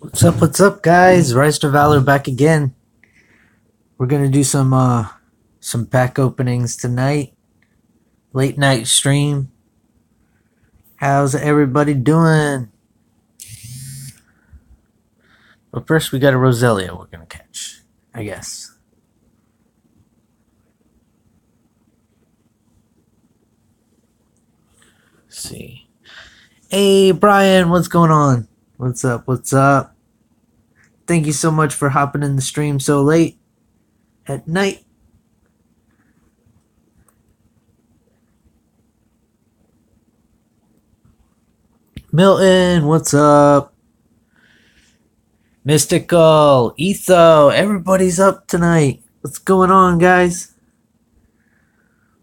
What's up, what's up, guys? Rise to Valor back again. We're gonna do some, uh, some pack openings tonight. Late night stream. How's everybody doing? But first, we got a Roselia we're gonna catch, I guess. Let's see. Hey, Brian, what's going on? What's up? What's up? Thank you so much for hopping in the stream so late at night. Milton, what's up? Mystical, Etho, everybody's up tonight. What's going on, guys?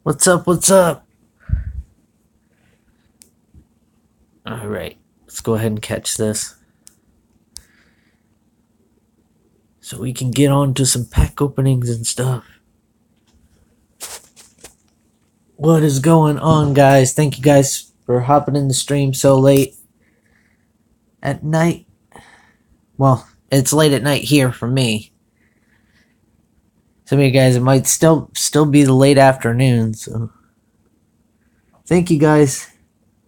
What's up? What's up? All right, let's go ahead and catch this. So we can get on to some pack openings and stuff. What is going on, guys? Thank you guys for hopping in the stream so late at night. Well, it's late at night here for me. Some of you guys, it might still still be the late afternoon. So, thank you guys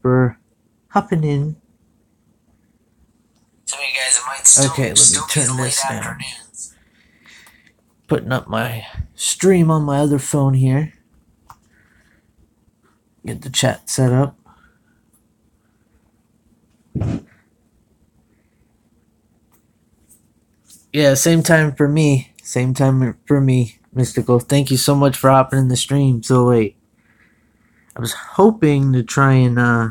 for hopping in. Some of you guys, it might still, okay, let me turn this down. Afternoons. Putting up my stream on my other phone here. Get the chat set up. Yeah, same time for me. Same time for me, Mystical. Thank you so much for hopping in the stream so late. I was hoping to try and uh,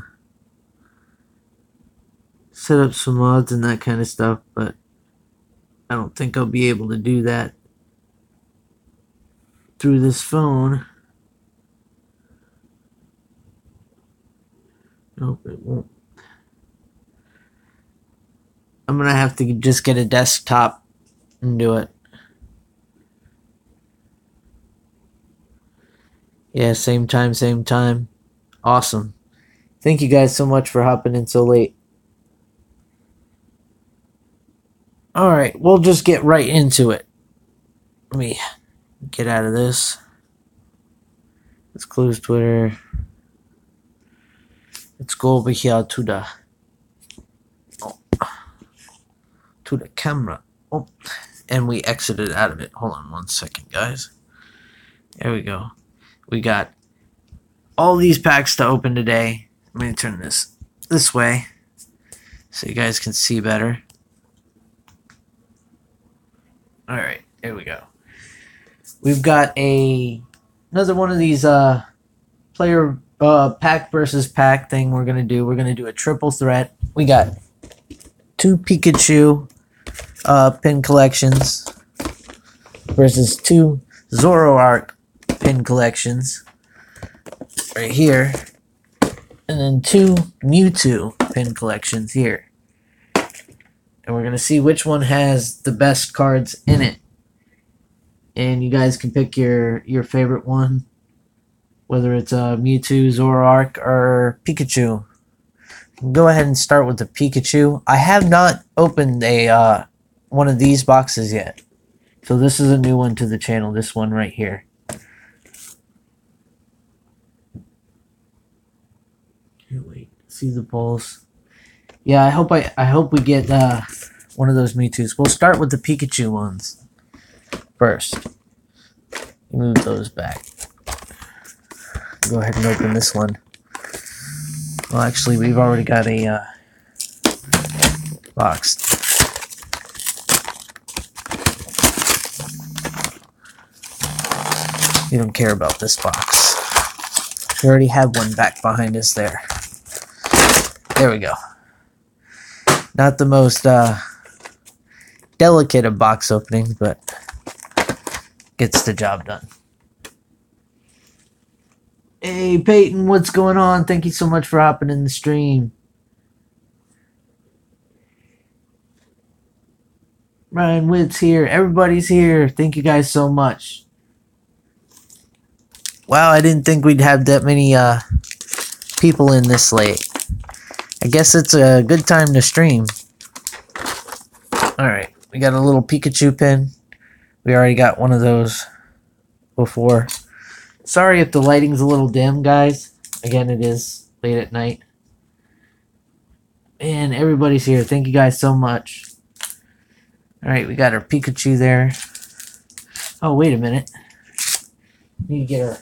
set up some mods and that kind of stuff, but I don't think I'll be able to do that through this phone. Nope, it won't. I'm gonna have to just get a desktop and do it. Yeah, same time, same time. Awesome. Thank you guys so much for hopping in so late. Alright, we'll just get right into it. Let me get out of this. Let's close Twitter. Let's go over here to the oh, to the camera. Oh, and we exited out of it. Hold on one second, guys. There we go. We got all these packs to open today. Let me turn this this way so you guys can see better. All right, there we go. We've got a another one of these uh player uh pack versus pack thing we're gonna do. We're gonna do a triple threat. We got two Pikachu uh pin collections versus two Zoroark pin collections right here. And then two Mewtwo pin collections here. And we're going to see which one has the best cards in it. And you guys can pick your, your favorite one. Whether it's a uh, Mewtwo, Zoroark, or Pikachu. Go ahead and start with the Pikachu. I have not opened a uh, one of these boxes yet. So this is a new one to the channel, this one right here. wait, see the pulse. Yeah, I hope I I hope we get uh, one of those Mewtwo's. We'll start with the Pikachu ones first. Move those back. Go ahead and open this one. Well, actually, we've already got a uh, box. We don't care about this box. We already have one back behind us there. There we go. Not the most uh, delicate of box openings, but gets the job done. Hey Peyton, what's going on? Thank you so much for hopping in the stream. Ryan Witt's here. Everybody's here. Thank you guys so much. Wow, I didn't think we'd have that many uh, people in this late. I guess it's a good time to stream. Alright, we got a little Pikachu pin. We already got one of those before. Sorry if the lighting's a little dim, guys. Again, it is late at night. And everybody's here. Thank you guys so much. Alright, we got our Pikachu there. Oh, wait a minute. We Need to get our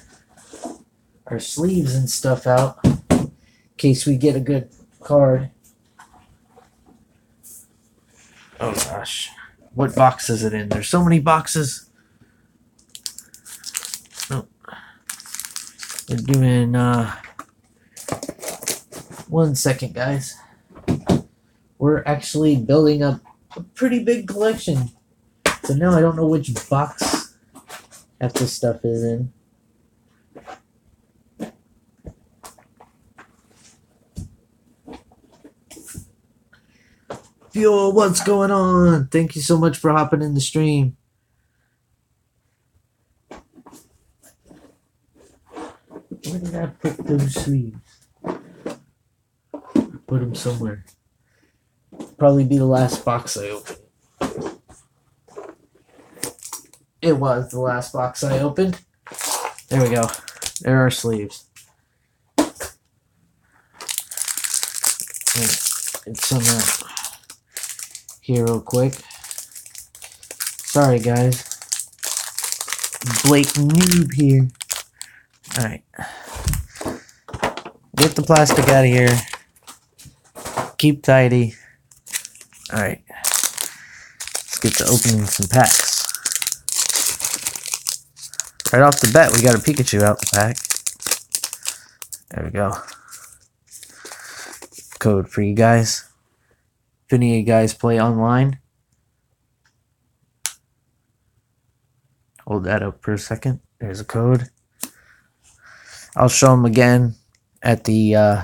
our sleeves and stuff out in case we get a good card. Oh gosh. What box is it in? There's so many boxes. Oh. We're doing uh one second guys. We're actually building up a pretty big collection. So now I don't know which box half this stuff is in. Yo, what's going on? Thank you so much for hopping in the stream. Where did I put those sleeves? Put them somewhere. Probably be the last box I open. It was the last box I opened. There we go. There are sleeves. It's some uh, here real quick. Sorry, guys. Blake noob here. Alright. Get the plastic out of here. Keep tidy. Alright. Let's get to opening some packs. Right off the bat, we got a Pikachu out the pack. There we go. Code for you guys. If any of you guys play online, hold that up for a second. There's a code. I'll show them again at the uh,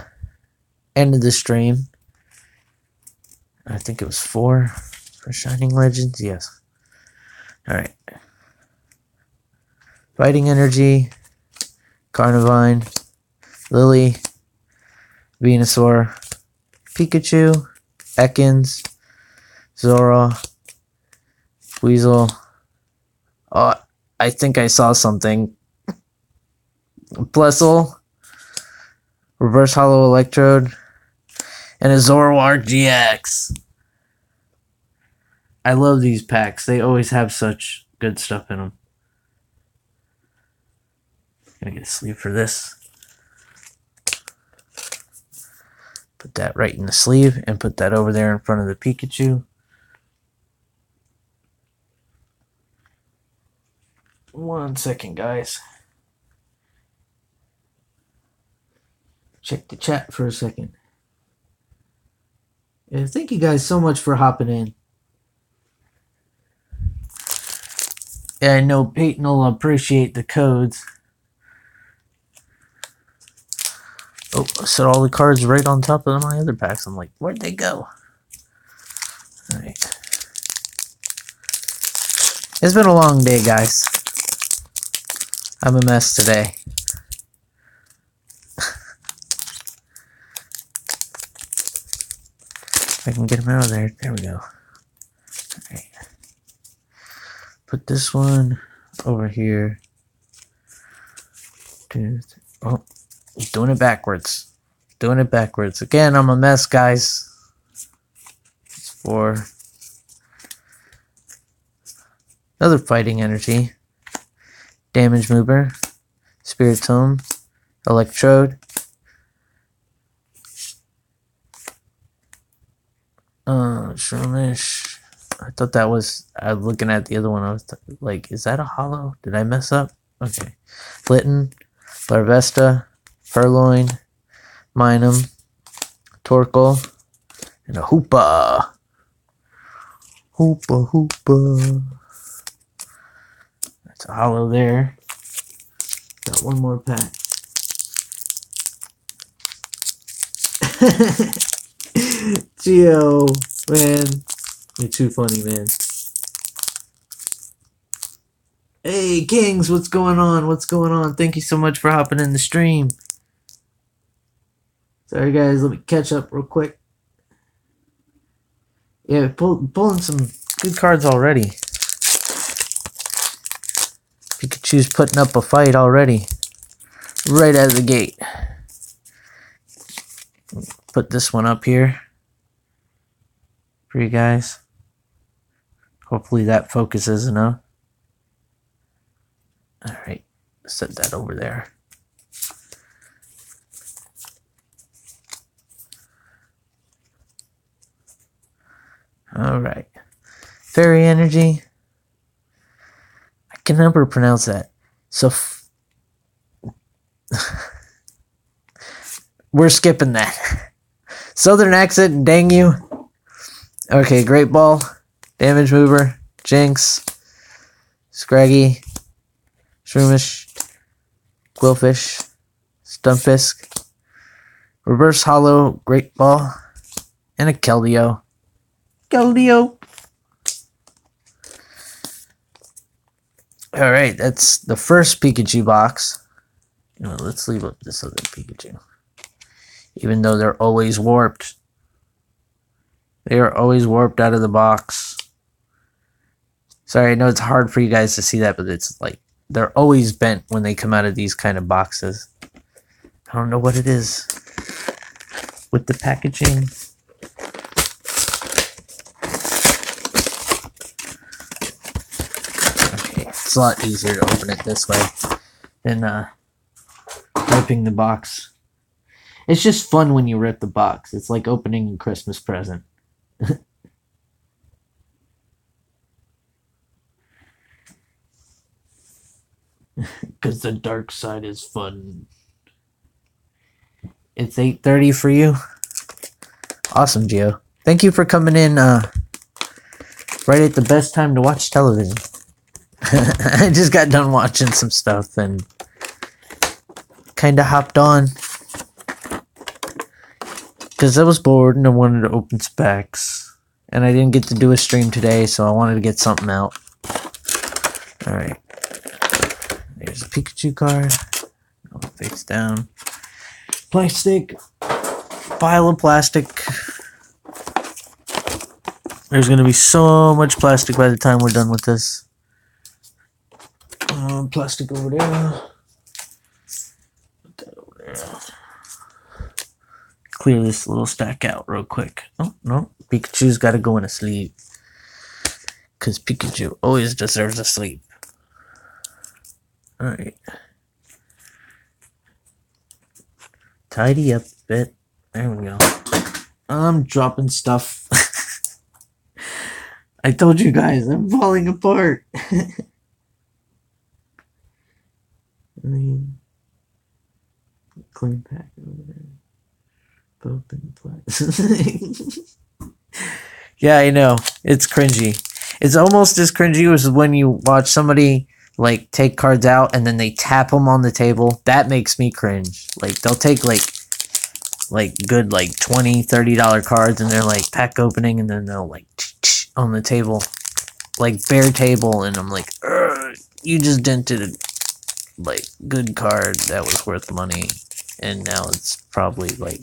end of the stream. I think it was four for Shining Legends. Yes. All right. Fighting Energy, Carnivine, Lily, Venusaur, Pikachu, Ekans, Zora, Weasel. Oh, I think I saw something. Blessel, Reverse Holo Electrode, and a Zoroark GX. I love these packs. They always have such good stuff in them. Gonna get sleep for this. Put that right in the sleeve and put that over there in front of the Pikachu. One second, guys. Check the chat for a second. Yeah, thank you guys so much for hopping in. I know Peyton will appreciate the codes. Oh, I set all the cards right on top of my other packs. I'm like, where'd they go? Alright. It's been a long day, guys. I'm a mess today. I can get him out of there. There we go. Alright. Put this one over here. Two, three. Oh, doing it backwards. Doing it backwards. Again, I'm a mess, guys. It's for another fighting energy. Damage mover. Spiritomb. Electrode. Uh, Shroomish. I thought that was. I was looking at the other one. I was like, is that a holo? Did I mess up? Okay. Litten. Larvesta. Purrloin, Minun, Torkoal, and a Hoopa. Hoopa, Hoopa. That's a holo there. Got one more pack. Geo, man. You're too funny, man. Hey, Kings, what's going on? What's going on? Thank you so much for hopping in the stream. Sorry, guys. Let me catch up real quick. Yeah, pull, pulling some Good cards already. Pikachu's putting up a fight already. Right out of the gate. Put this one up here for you guys. Hopefully that focuses enough. Alright, set that over there. Alright. Fairy energy. I can never pronounce that. So. F- We're skipping that. Southern accent, dang you. Okay, Great Ball, Damage Mover, Jynx, Scraggy, Shroomish, Qwilfish, Stunfisk, Reverse Holo, Great Ball, and a Keldeo. Keldeo! Alright, that's the first Pikachu box. Let's leave up this other Pikachu. Even though they're always warped. They are always warped out of the box. Sorry, I know it's hard for you guys to see that, but it's like they're always bent when they come out of these kind of boxes. I don't know what it is with the packaging. Okay, it's a lot easier to open it this way than uh, ripping the box. It's just fun when you rip the box. It's like opening a Christmas present. Cause the dark side is fun. It's eight thirty for you. Awesome, Geo. Thank you for coming in. Uh, right at the best time to watch television. I just got done watching some stuff and kind of hopped on because I was bored and I wanted to open specs. And I didn't get to do a stream today, so I wanted to get something out. Alright. There's a Pikachu card. Face down. Plastic. Pile of plastic. There's gonna be so much plastic by the time we're done with this. Um, plastic over there. Put that over there clear this little stack out real quick. Oh, no. Pikachu's got to go in a sleep. Because Pikachu always deserves a sleep. Alright. Tidy up a bit. There we go. I'm dropping stuff. I told you guys, I'm falling apart. Mean, clean pack over there. Open place. yeah, I know. It's cringy. It's almost as cringy as when you watch somebody like take cards out and then they tap them on the table. That makes me cringe. Like they'll take like like good like 20 30 dollar cards and they're like pack opening and then they'll like on the table like bare table and I'm like you just dented like good card that was worth money and now it's probably like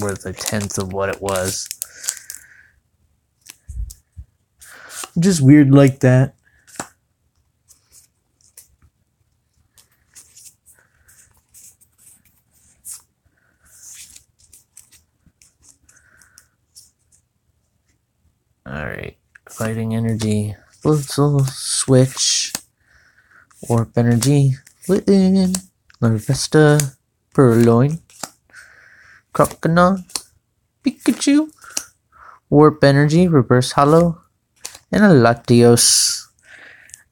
worth a tenth of what it was. Just weird like that. Alright, fighting energy, little switch, warp energy, Litten, Larvesta, Purrloin, Croconaw, Pikachu, Warp Energy, Reverse Holo, and a Latios.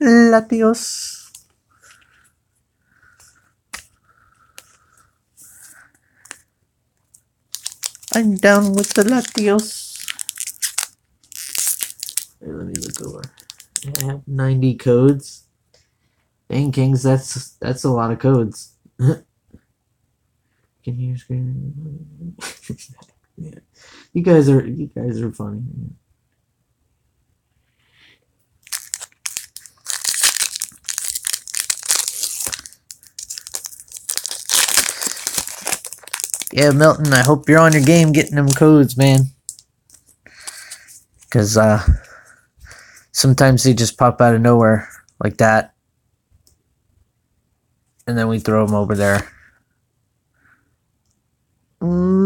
Latios. I'm down with the Latios. Wait, let me look over. I have 90 codes. Dang Kings, that's that's a lot of codes. Can you yeah. You guys are you guys are funny. Yeah, Milton, I hope you're on your game getting them codes, man. Cause uh Sometimes they just pop out of nowhere like that. And then we throw them over there. Mm,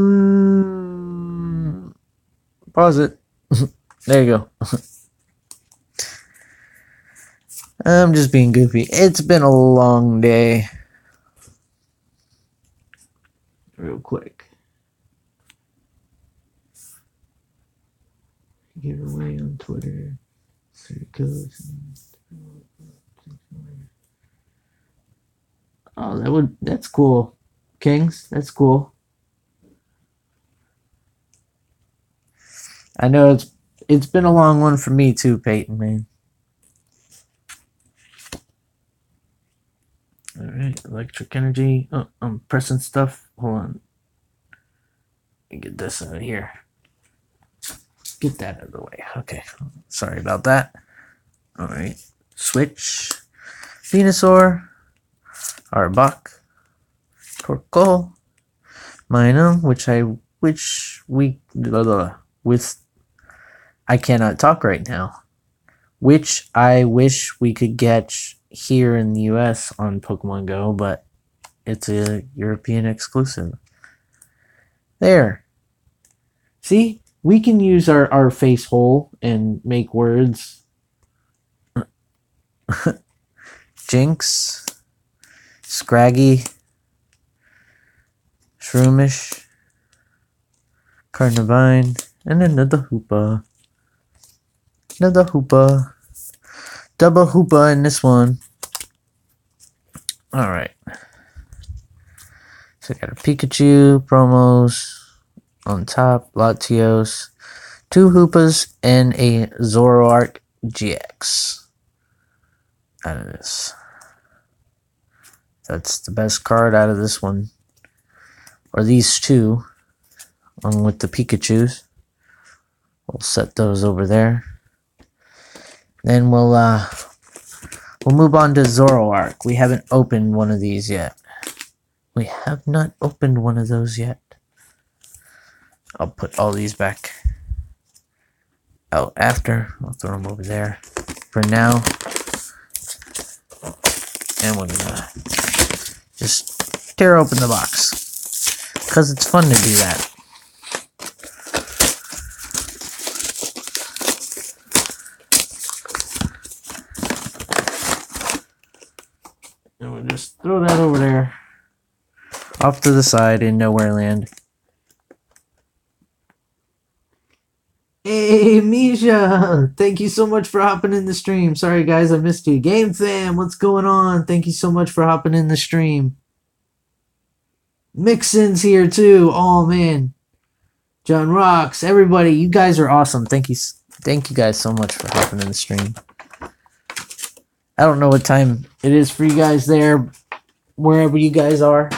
pause it. there you go. I'm just being goofy. It's been a long day. Real quick. Give away on Twitter. Circles. Oh, that would that's cool. Kings, that's cool. I know it's it's been a long one for me too, Peyton, man. All right, electric energy. Oh, I'm pressing stuff. Hold on. Get this out of here. Get that out of the way. Okay, sorry about that. All right, switch. Venusaur. Arbok. Torkoal. Minun, which I which we blah, blah, with I cannot talk right now. Which I wish we could get here in the US on Pokemon Go, but it's a European exclusive. There. See? We can use our, our face hole and make words. Jynx. Scraggy. Shroomish. Carnivine. And another Hoopa. Another Hoopa. Double Hoopa in this one. Alright. So I got a Pikachu promos on top, Latios, two Hoopas, and a Zoroark GX out of this. That's the best card out of this one. Or these two, along with the Pikachus. We'll set those over there. Then we'll uh we'll move on to Zoroark. We haven't opened one of these yet. We have not opened one of those yet. I'll put all these back out after. I'll throw them over there for now. And we're gonna just tear open the box. Because it's fun to do that. And we'll just throw that over there. Off to the side in nowhere land. Hey, Misha! Thank you so much for hopping in the stream. Sorry, guys, I missed you. Game fam, what's going on? Thank you so much for hopping in the stream. Mixin's here too. Oh man, John Rocks, everybody, you guys are awesome. Thank you, thank you guys so much for hopping in the stream. I don't know what time it is for you guys there, wherever you guys are.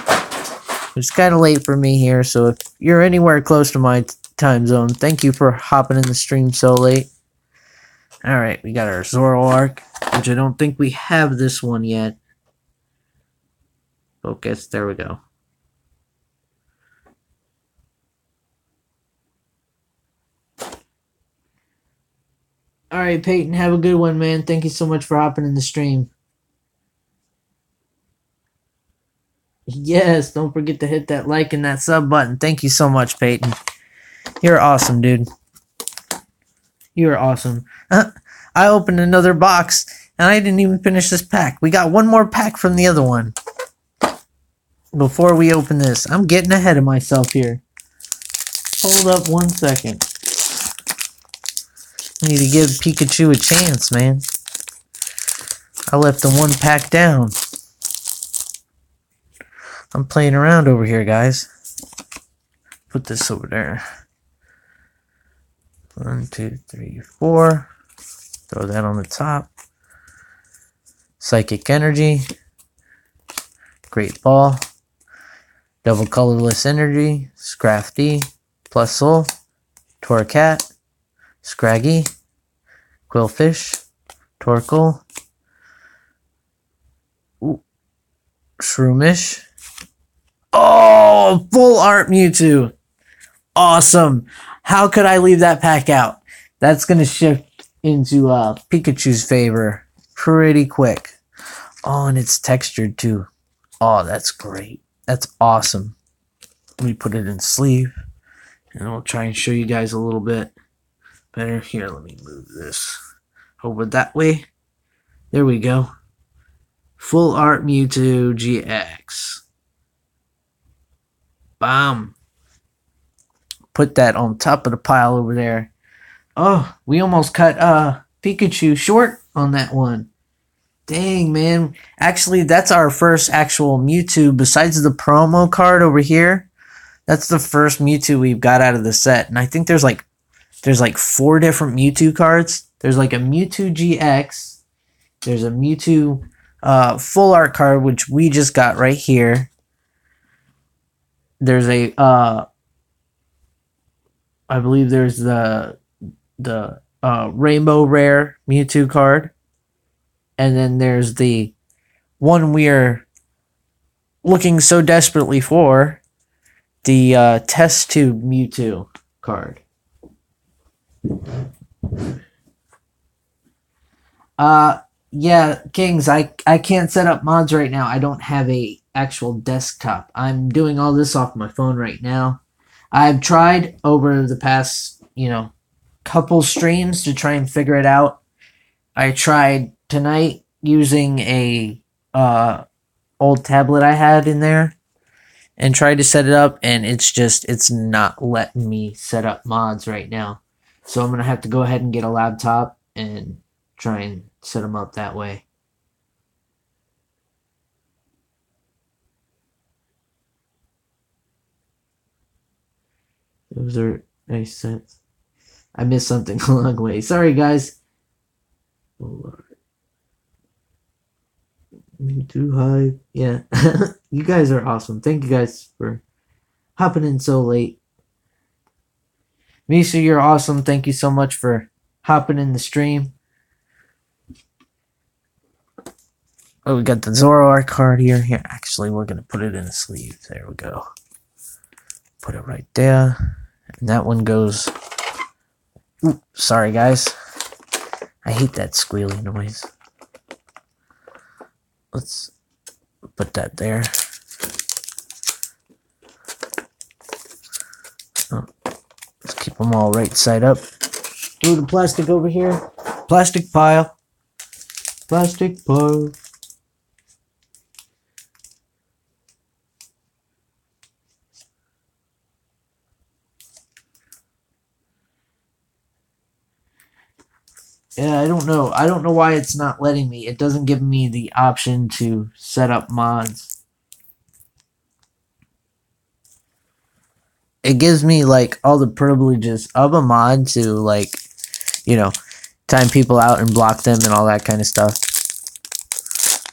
It's kind of late for me here, so if you're anywhere close to my time zone, thank you for hopping in the stream so late. All right, we got our Zoroark, which I don't think we have this one yet. Focus, there we go. All right, Peyton, have a good one, man. Thank you so much for hopping in the stream. Yes, don't forget to hit that like and that sub button. Thank you so much, Peyton. You're awesome, dude. You're awesome. Uh, I opened another box and I didn't even finish this pack. We got one more pack from the other one. Before we open this, I'm getting ahead of myself here. Hold up one second. I need to give Pikachu a chance, man. I left the one pack down. I'm playing around over here, guys. Put this over there. One, two, three, four. Throw that on the top. Psychic Energy. Great Ball. Double Colorless Energy. Scrafty. Plusle. Torracat. Scraggy. Qwilfish. Torkoal. Ooh. Shroomish. Oh, full art Mewtwo. Awesome. How could I leave that pack out? That's going to shift into uh, Pikachu's favor pretty quick. Oh, and it's textured too. Oh, that's great. That's awesome. Let me put it in sleeve. And I'll try and show you guys a little bit better. Here, let me move this over that way. There we go. Full Art Mewtwo GX. Bam. Put that on top of the pile over there. Oh, we almost cut uh Pikachu short on that one. Dang, man. Actually, that's our first actual Mewtwo besides the promo card over here. That's the first Mewtwo we've got out of the set. And I think there's like there's like four different Mewtwo cards. There's like a Mewtwo GX. There's a Mewtwo uh, full art card, which we just got right here. There's a uh, I believe there's the the uh, rainbow rare Mewtwo card. And then there's the one we're looking so desperately for the uh, test tube Mewtwo card. Uh yeah, Kings, I I can't set up mods right now. I don't have a actual desktop. I'm doing all this off my phone right now. I've tried over the past, you know, couple streams to try and figure it out. I tried tonight using a uh old tablet I had in there and tried to set it up and it's just it's not letting me set up mods right now. So I'm going to have to go ahead and get a laptop and try and set them up that way. Those are nice sets. I missed something along the way. Sorry, guys. Oh, too high. Yeah. you guys are awesome. Thank you guys for hopping in so late. Misa, you're awesome. Thank you so much for hopping in the stream. Oh, we got the Zoroark card here. Here, actually, we're going to put it in a sleeve. There we go. Put it right there. That one goes... Ooh, sorry, guys. I hate that squealy noise. Let's put that there. Oh, let's keep them all right side up. Do the plastic over here. Plastic pile. Plastic pile. Yeah, I don't know. I don't know why it's not letting me. It doesn't give me the option to set up mods. It gives me like all the privileges of a mod to like, you know, time people out and block them and all that kind of stuff.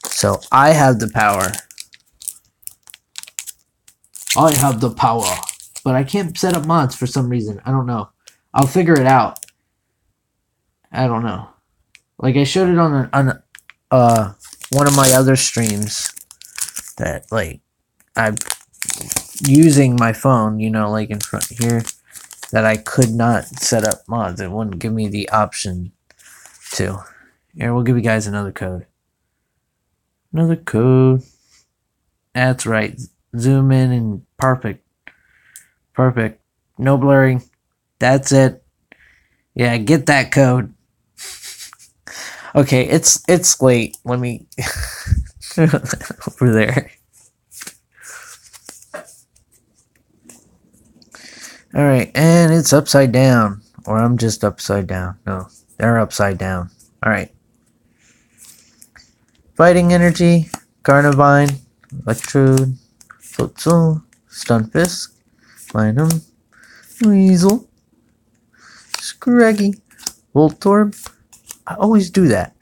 So I have the power. I have the power. But I can't set up mods for some reason. I don't know. I'll figure it out. I don't know. Like I showed it on on uh one of my other streams that like I'm using my phone, you know, like in front here that I could not set up mods. It wouldn't give me the option to. Here, we'll give you guys another code. Another code. That's right. Zoom in and perfect. Perfect. No blurring. That's it. Yeah, get that code. Okay, it's it's late. Let me over there. All right, and it's upside down, or I'm just upside down. No, they're upside down. All right. Fighting energy, Carnivine, Electrode, Floatzel, Stunfisk, Linum, Weasel, Scraggy, Voltorb, I always do that.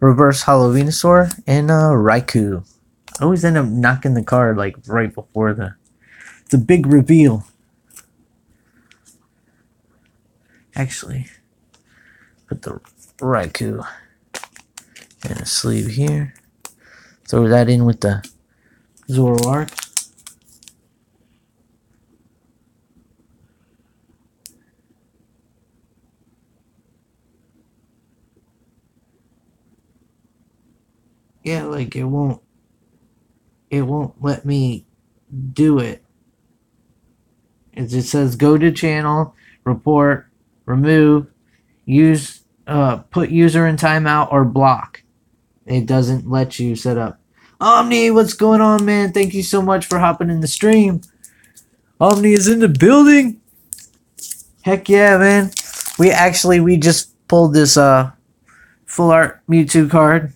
Reverse Holo Venusaur and uh, Raikou. I always end up knocking the card like right before the the big reveal. Actually, put the Raikou in a sleeve here. Throw that in with the Zoroark. Yeah, like it won't it won't let me do it. It just says go to channel, report, remove, use uh put user in timeout or block. It doesn't let you set up. Omni, what's going on, man? Thank you so much for hopping in the stream. Omni is in the building. Heck yeah, man. We actually we just pulled this uh full art Mewtwo card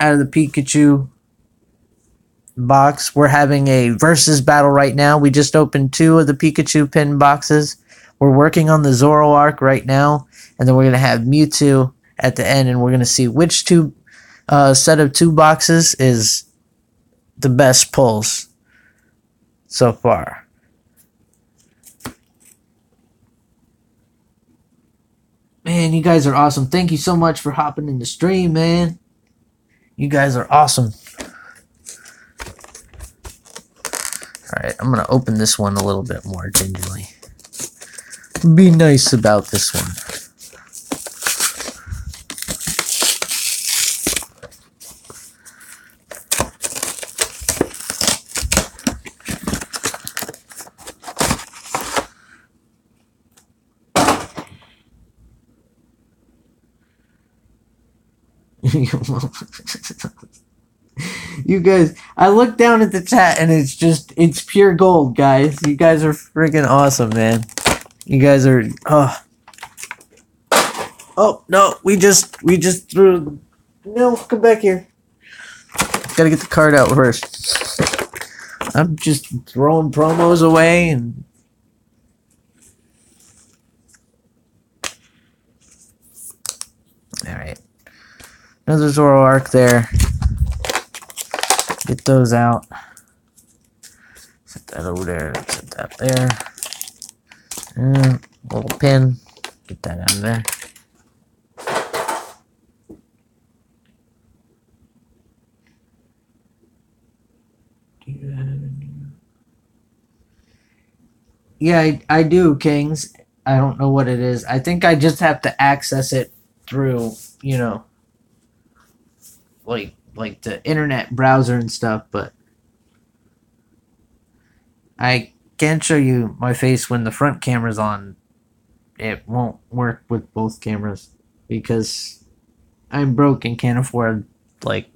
out of the Pikachu box. We're having a versus battle right now. We just opened two of the Pikachu pin boxes. We're working on the Zoroark right now, and then we're gonna have Mewtwo at the end, and we're gonna see which two uh, set of two boxes is the best pulls so far. Man, you guys are awesome. Thank you so much for hopping in the stream, man. You guys are awesome. All right, I'm going to open this one a little bit more gingerly. Be nice about this one. You guys, I look down at the chat and it's just, it's pure gold, guys. You guys are freaking awesome, man. You guys are, oh. Oh, no, we just, we just threw, no, come back here. Gotta get the card out first. I'm just throwing promos away and All right. Another Zoroark there. Get those out. Set that over there. Set that there. And little pin. Get that out of there. Yeah, I, I do, Kings. I don't know what it is. I think I just have to access it through, you know, like like the internet browser and stuff, but I can't show you my face when the front camera's on. It won't work with both cameras because I'm broke and can't afford like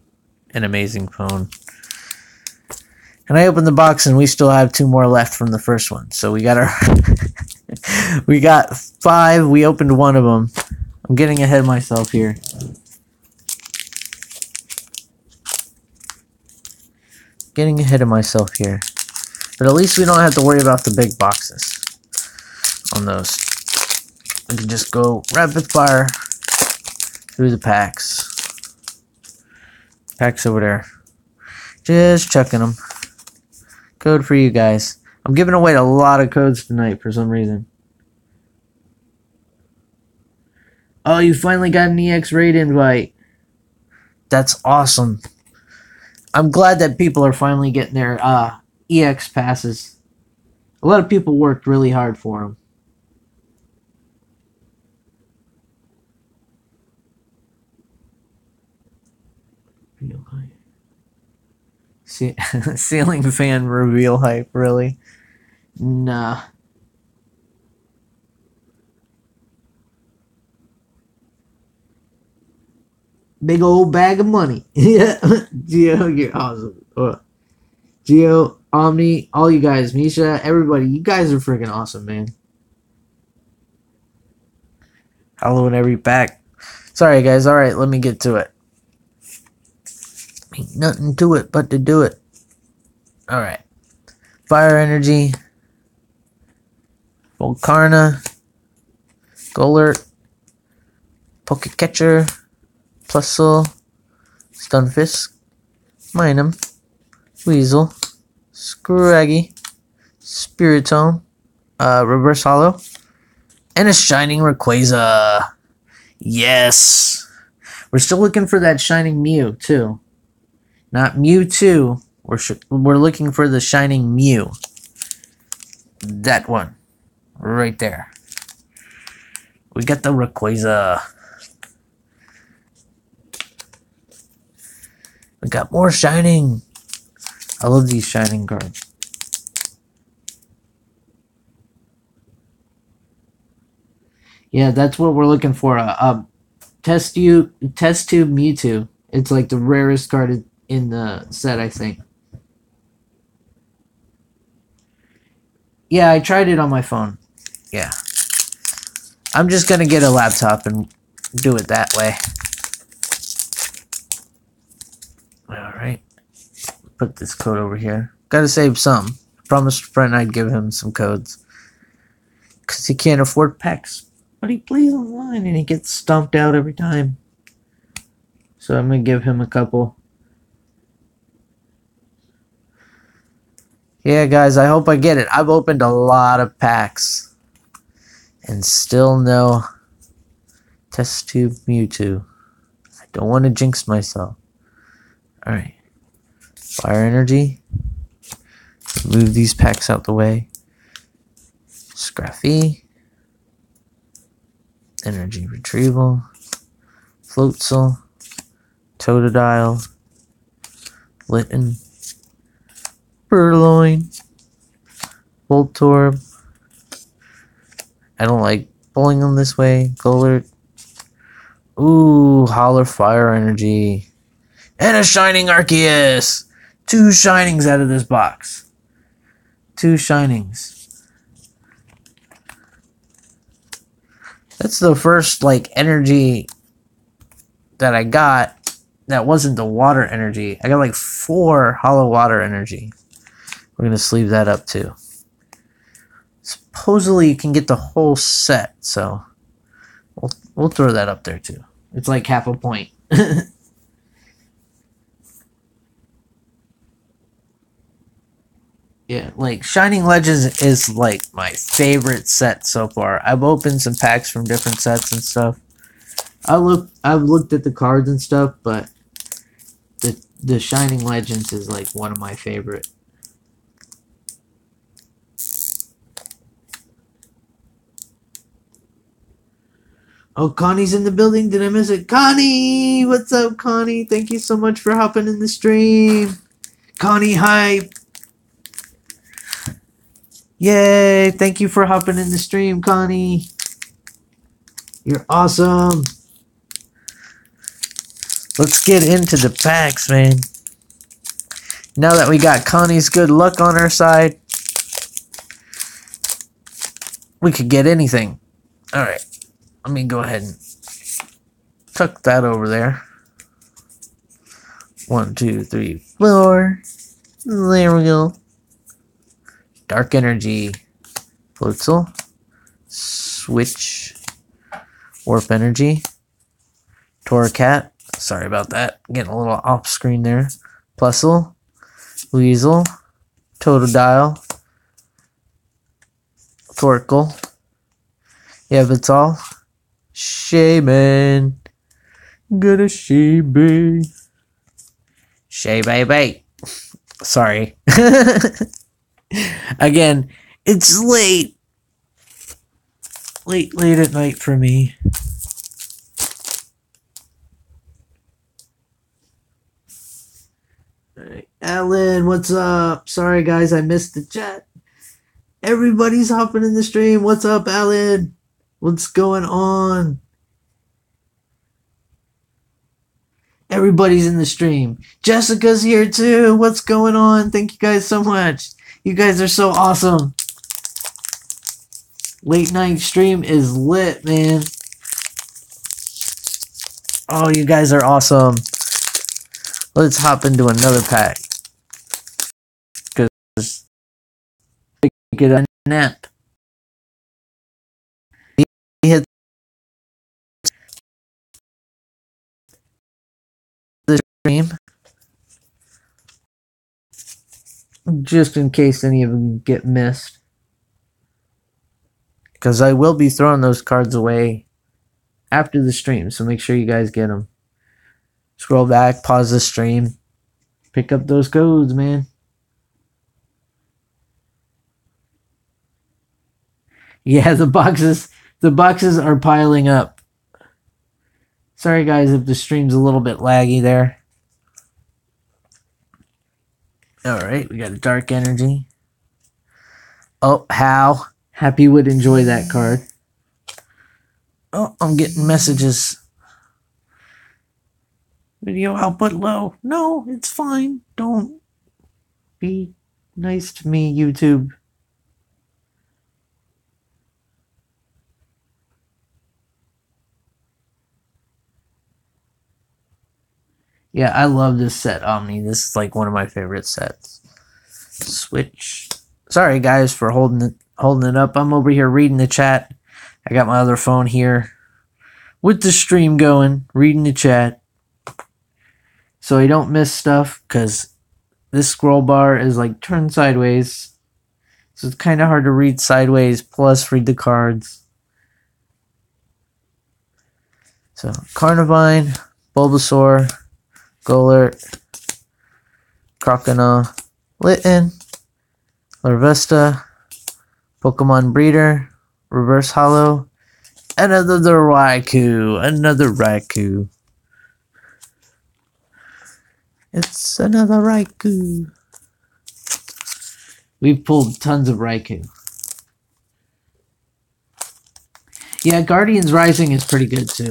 an amazing phone. And I opened the box and we still have two more left from the first one. So we got our we got five. We opened one of them. I'm getting ahead of myself here. Getting ahead of myself here. But at least we don't have to worry about the big boxes on those. We can just go rapid fire through the packs. Packs over there. Just checking them. Code for you guys. I'm giving away a lot of codes tonight for some reason. Oh, you finally got an EX raid invite. That's awesome. I'm glad that people are finally getting their uh, EX passes. A lot of people worked really hard for them. Ce- ceiling fan reveal hype, really? Nah. Big old bag of money. yeah. Geo, you're awesome. Uh, Geo, Omni, all you guys, Misha, everybody, you guys are freaking awesome, man. Hello in every pack. Sorry, guys. All right, let me get to it. Ain't nothing to it but to do it. All right. Fire Energy, Volcarona, Golett, Pokecatcher, Plusle, Stunfisk, Minun, Weasel, Scraggy, Spiritomb, uh, Reverse Holo, and a Shining Rayquaza. Yes! We're still looking for that Shining Mew, too. Not Mewtwo. We're, sh- we're looking for the Shining Mew. That one. Right there. We got the Rayquaza. We got more shining. I love these shining cards. Yeah, that's what we're looking for. Uh, um, test you, test tube Mewtwo. It's like the rarest card in the set, I think. Yeah, I tried it on my phone. Yeah. I'm just gonna get a laptop and do it that way. Alright. Put this code over here. Gotta save some. Promised friend I'd give him some codes. Because he can't afford packs. But he plays online and he gets stumped out every time. So I'm gonna give him a couple. Yeah, guys, I hope I get it. I've opened a lot of packs. And still no test tube Mewtwo. I don't want to jinx myself. Alright. Fire energy. Move these packs out the way. Scrafty. Energy retrieval. Floatzel. Totodile. Litten. Purrloin, Voltorb. I don't like pulling them this way. Golett. Ooh, Holo Fire Energy. And a Shining Arceus! Two Shinings out of this box. Two Shinings. That's the first, like, energy that I got that wasn't the water energy. I got like four holo water energy. We're to sleeve that up too. Supposedly you can get the whole set, so we'll, we'll throw that up there too. It's like half a point. yeah, like Shining Legends is like my favorite set so far. I've opened some packs from different sets and stuff. I look I've looked at the cards and stuff, but the the Shining Legends is like one of my favorite. Oh, Connie's in the building. Did I miss it? Connie! What's up, Connie? Thank you so much for hopping in the stream. Connie hype. Yay! Thank you for hopping in the stream, Connie. You're awesome. Let's get into the packs, man. Now that we got Connie's good luck on our side, we could get anything. All right. Let me go ahead and tuck that over there. One, two, three, four. There we go. Dark Energy. Floatzel. Switch. Warp Energy. Torracat. Sorry about that. Getting a little off screen there. Plusle. Buizel. Totodile. Torkoal. Yveltal. Shaymin. Got a Shaby. Shay baby. Sorry. Again, it's late. Late, late at night for me. Alan, what's up? Sorry guys, I missed the chat. Everybody's hopping in the stream. What's up, Alan? What's going on? Everybody's in the stream. Jessica's here too. What's going on? Thank you guys so much. You guys are so awesome. Late night stream is lit, man. Oh, you guys are awesome. Let's hop into another pack. Because get a nap. hit the stream. Just in case any of them get missed. Because I will be throwing those cards away after the stream, so make sure you guys get them. Scroll back, pause the stream, pick up those codes, man. Yeah, the boxes the boxes are piling up. Sorry guys if the stream's a little bit laggy there. All right, we got a dark energy. Oh, how happy would enjoy that card. Oh, I'm getting messages. Video output low. No, it's fine. Don't be nice to me, YouTube. Yeah, I love this set, Omni. This is like one of my favorite sets. Switch. Sorry guys for holding it holding it up. I'm over here reading the chat. I got my other phone here with the stream going, reading the chat. So I don't miss stuff because this scroll bar is like turned sideways. So it's kind of hard to read sideways, plus read the cards. So Carnivine, Bulbasaur, Golett, Croconaw, Litten, Larvesta, Pokemon Breeder, Reverse Holo, another Raikou, another Raikou. It's another Raikou. We've pulled tons of Raikou. Yeah, Guardians Rising is pretty good too.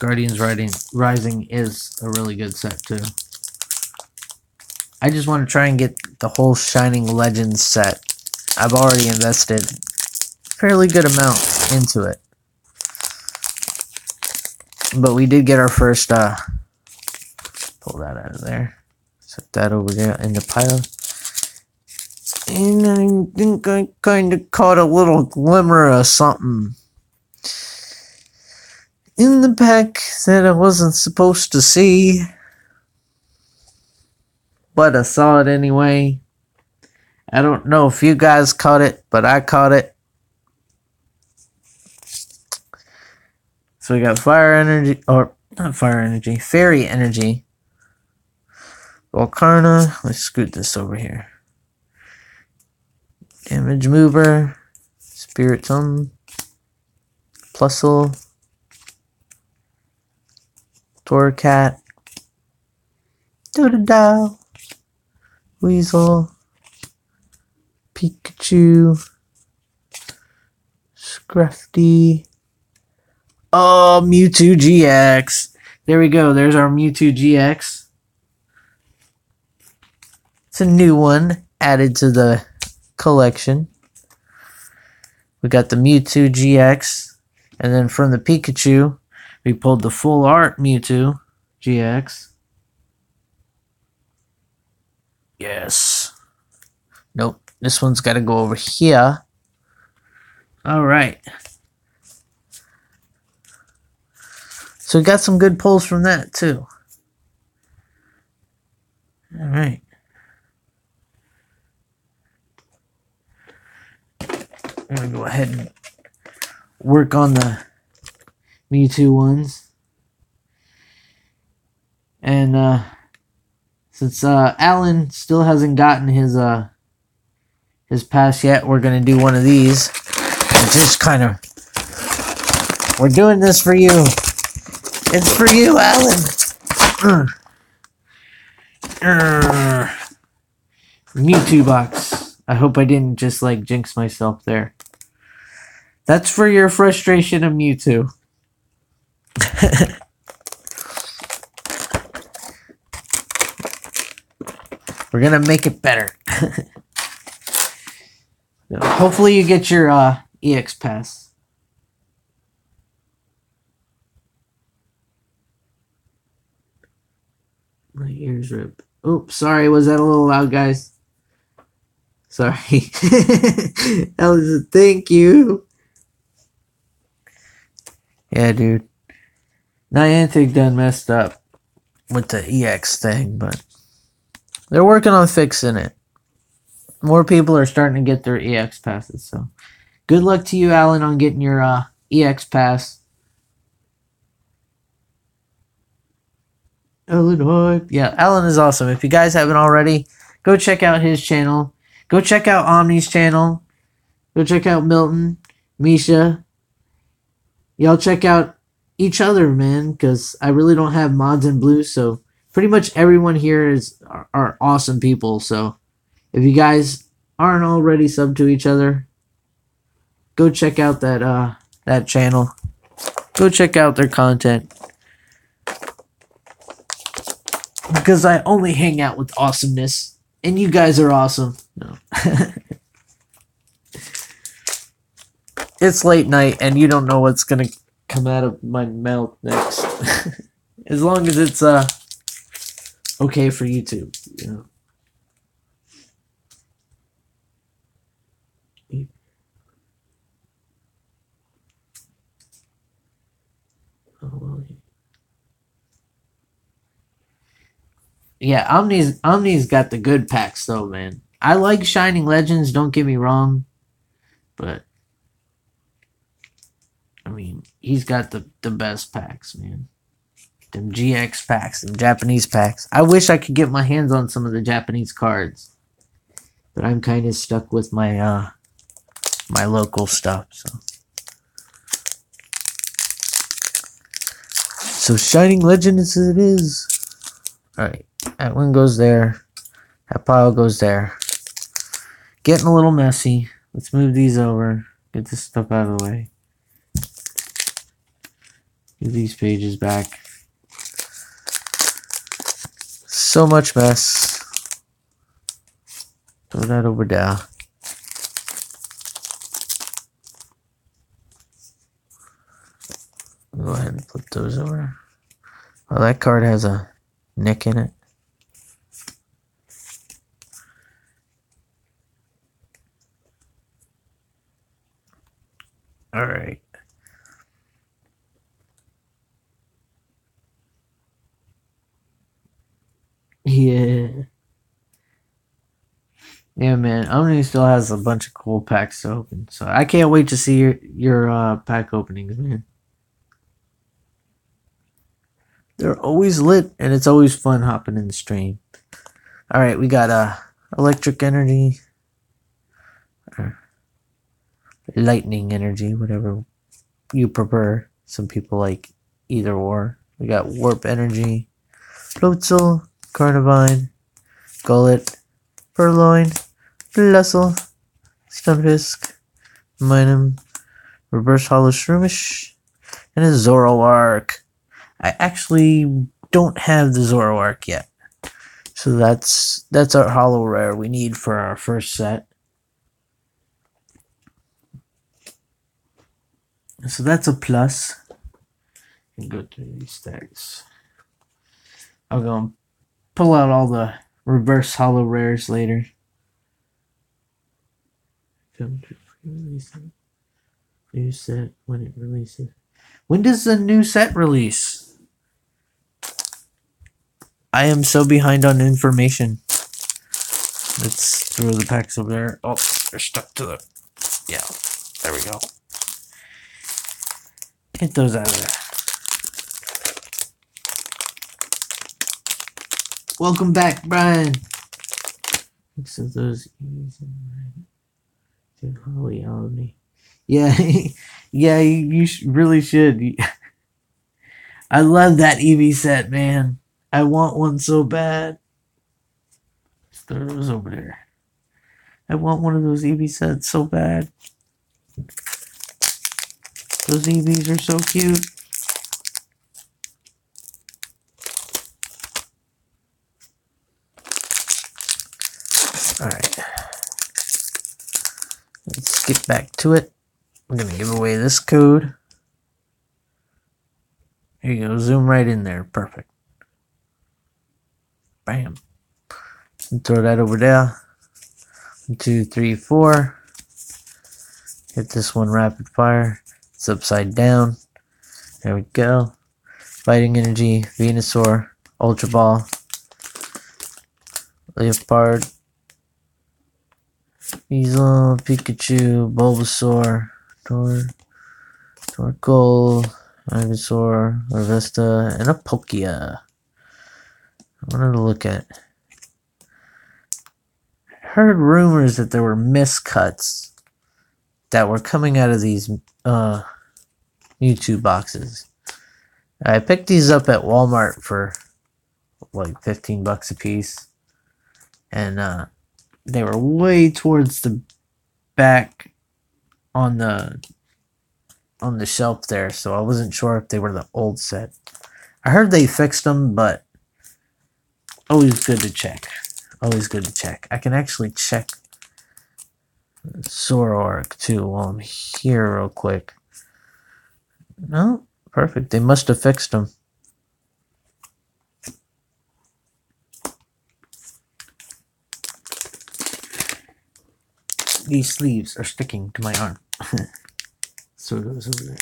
Guardians Rising, Rising is a really good set too. I just want to try and get the whole Shining Legends set. I've already invested fairly good amount into it. But we did get our first, uh, pull that out of there. Set that over there in the pile. And I think I kind of caught a little glimmer of something in the pack that I wasn't supposed to see. But I saw it anyway. I don't know if you guys caught it, but I caught it. So we got fire energy, or not fire energy, fairy energy. Volcarona, let's scoot this over here. Damage mover, spirit spiritomb, plusle, Torracat, Doodle Buizel, Pikachu, Scruffy. oh, Mewtwo GX. There we go. There's our Mewtwo GX. It's a new one added to the collection. We got the Mewtwo GX, and then from the Pikachu, we pulled the full art Mewtwo GX. Yes. Nope. This one's got to go over here. All right. So we got some good pulls from that too. All right. I'm going to go ahead and work on the Mewtwo ones. And uh, since uh, Alan still hasn't gotten his uh, his pass yet, we're gonna do one of these. Just kind of, we're doing this for you. It's for you, Alan. Mewtwo box. I hope I didn't just like jinx myself there. That's for your frustration of Mewtwo. We're gonna make it better. Hopefully you get your uh, EX pass. My ears rip. Oops, sorry, was that a little loud, guys? Sorry. that was a thank you. Yeah, dude. Niantic done messed up with the EX thing, but they're working on fixing it. More people are starting to get their EX passes, so good luck to you, Alan, on getting your uh, EX pass. Alan Yeah, Alan is awesome. If you guys haven't already, go check out his channel. Go check out Omni's channel. Go check out Milton, Misha. Y'all check out each other, man, because I really don't have mods in blue, so pretty much everyone here is are, are awesome people. So if you guys aren't already sub to each other, go check out that uh that channel. Go check out their content. Because I only hang out with awesomeness. And you guys are awesome. No. it's late night and you don't know what's gonna come out of my mouth next. as long as it's uh okay for YouTube, you know. Yeah, Omni's Omni's got the good packs though, man. I like Shining Legends, don't get me wrong, but I mean, he's got the the best packs, man. Them GX packs, them Japanese packs. I wish I could get my hands on some of the Japanese cards, but I'm kind of stuck with my uh my local stuff. So, so Shining Legend Legends it is. All right. That one goes there. That pile goes there. Getting a little messy. Let's move these over. Get this stuff out of the way. These pages back. So much mess. Throw that over there. Go ahead and flip those over. Well, that card has a nick in it. All right. Yeah. Yeah, man. Omni still has a bunch of cool packs to open, so I can't wait to see your your uh, pack openings, man. They're always lit, and it's always fun hopping in the stream. All right, we got uh, electric energy, lightning energy, whatever you prefer. Some people like either or. We got warp energy, Floatzel, Carnivine, Golett, Purrloin, Plusle, Stunfisk, Minun, Reverse Holo Shroomish, and a Zoroark. I actually don't have the Zoroark yet. So that's that's our holo rare we need for our first set. So that's a plus. And go through these stacks. I'll go pull out all the reverse holo rares later. Come to release New set when it releases. When does the new set release? I am so behind on information. Let's throw the packs over there. Oh, they're stuck to the. Yeah, there we go. Get those out of there. Welcome back, Brian. Of those Albany. Yeah, yeah, you, really should. I love that Eevee set, man. I want one so bad. Throw those over there. I want one of those Eevee sets so bad. Those Eevees are so cute. Alright. Let's get back to it. I'm going to give away this code. Here you go. Zoom right in there. Perfect. Bam. And throw that over there. One, two, three, four. Hit this one rapid fire. It's upside down. There we go. Fighting Energy, Venusaur, Ultra Ball, Leopard, Buizel, Pikachu, Bulbasaur, Tor, Torkoal, Ivysaur, Larvesta, and a Palkia. I wanted to look at. Heard rumors that there were miscuts that were coming out of these uh, YouTube boxes. I picked these up at Walmart for like 15 bucks a piece. And uh, they were way towards the back on the on the shelf there, so I wasn't sure if they were the old set. I heard they fixed them, but always good to check. Always good to check. I can actually check Zoroark too while I'm here real quick. No, perfect. They must have fixed them. These sleeves are sticking to my arm. so it goes over there.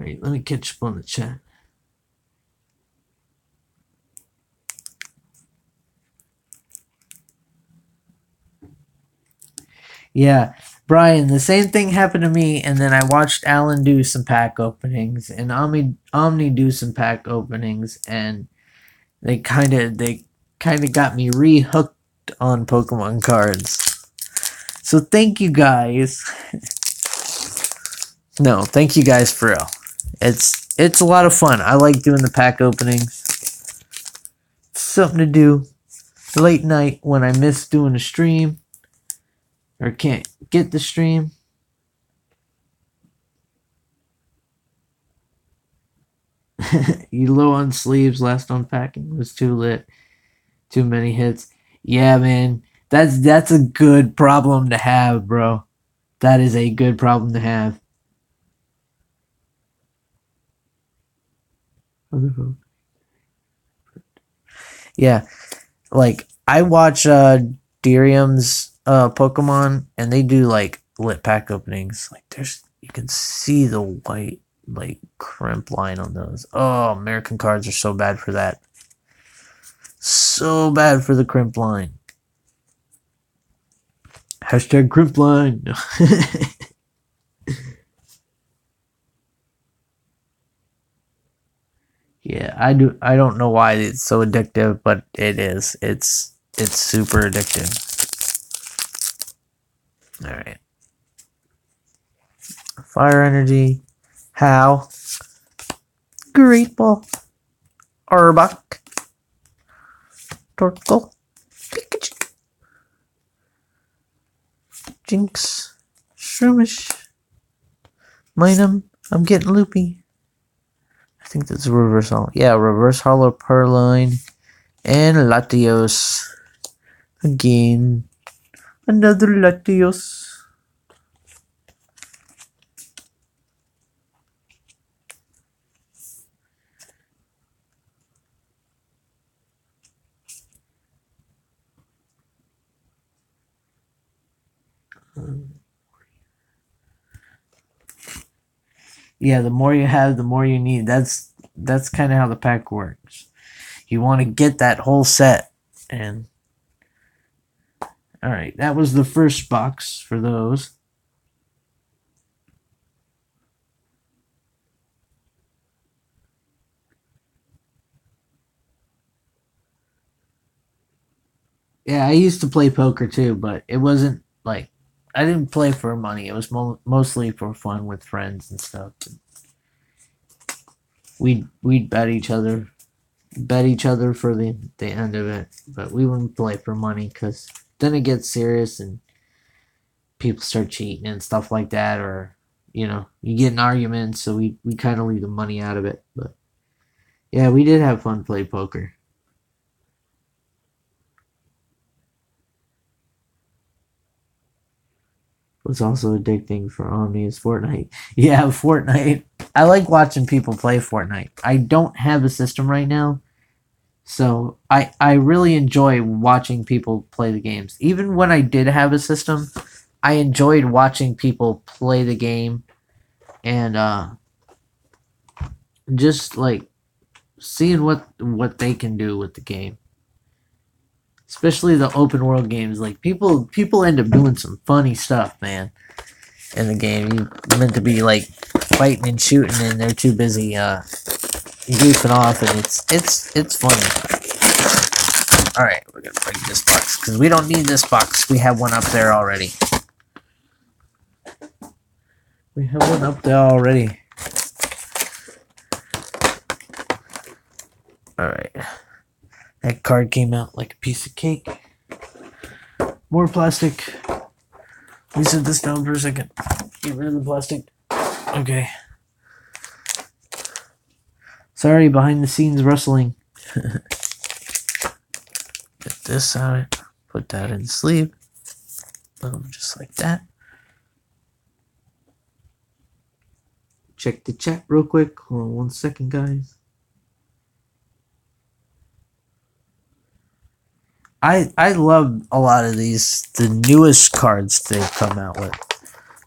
Alright, let me catch up on the chat. Yeah, Brian, the same thing happened to me, and then I watched Alan do some pack openings and Omni Omni do some pack openings, and they kind of they kind of got me rehooked on Pokemon cards. So thank you guys. no, thank you guys for real. It's it's a lot of fun. I like doing the pack openings. Something to do late night when I miss doing a stream or can't get the stream. you low on sleeves last unpacking was too lit. Too many hits. Yeah, man. That's that's a good problem to have, bro. That is a good problem to have. Yeah. Like I watch uh Derium's uh Pokemon and they do like lit pack openings. Like there's you can see the white like crimp line on those. Oh, American cards are so bad for that. So bad for the crimp line. Hashtag crimp line. yeah, I do I don't know why it's so addictive, but it is. It's it's super addictive. Alright. Fire energy. How? Great ball. Arbok. Torkoal. Pikachu. Jynx. Shroomish. Minun. I'm getting loopy. I think that's reverse holo. Yeah, reverse holo Purrloin. And Latios. Again. Another Latios. Yeah, the more you have, the more you need. That's that's kind of how the pack works. You want to get that whole set and all right, that was the first box for those. Yeah, I used to play poker too, but it wasn't like I didn't play for money. It was mo- mostly for fun with friends and stuff. We'd we'd bet each other, bet each other for the the end of it, but we wouldn't play for money because then it gets serious and people start cheating and stuff like that or you know you get an argument. so we, we kind of leave the money out of it but yeah we did have fun play poker What's also addicting for Omni is Fortnite. Yeah, Fortnite. I like watching people play Fortnite. I don't have a system right now, so I I really enjoy watching people play the games. Even when I did have a system, I enjoyed watching people play the game and uh just like seeing what what they can do with the game. Especially the open world games. Like people people end up doing some funny stuff, man. In the game. You meant to be like fighting and shooting and they're too busy uh goofing off, and it's it's it's funny. All right, we're gonna break this box because we don't need this box. We have one up there already. We have one up there already. Alright. That card came out like a piece of cake. More plastic. Me set this down for a second. Get rid of the plastic. Okay. Sorry, behind the scenes rustling. Get this out. Put that in sleeve. Boom, just like that. Check the chat real quick. Hold on one second, guys. I I love a lot of these the newest cards they've come out with.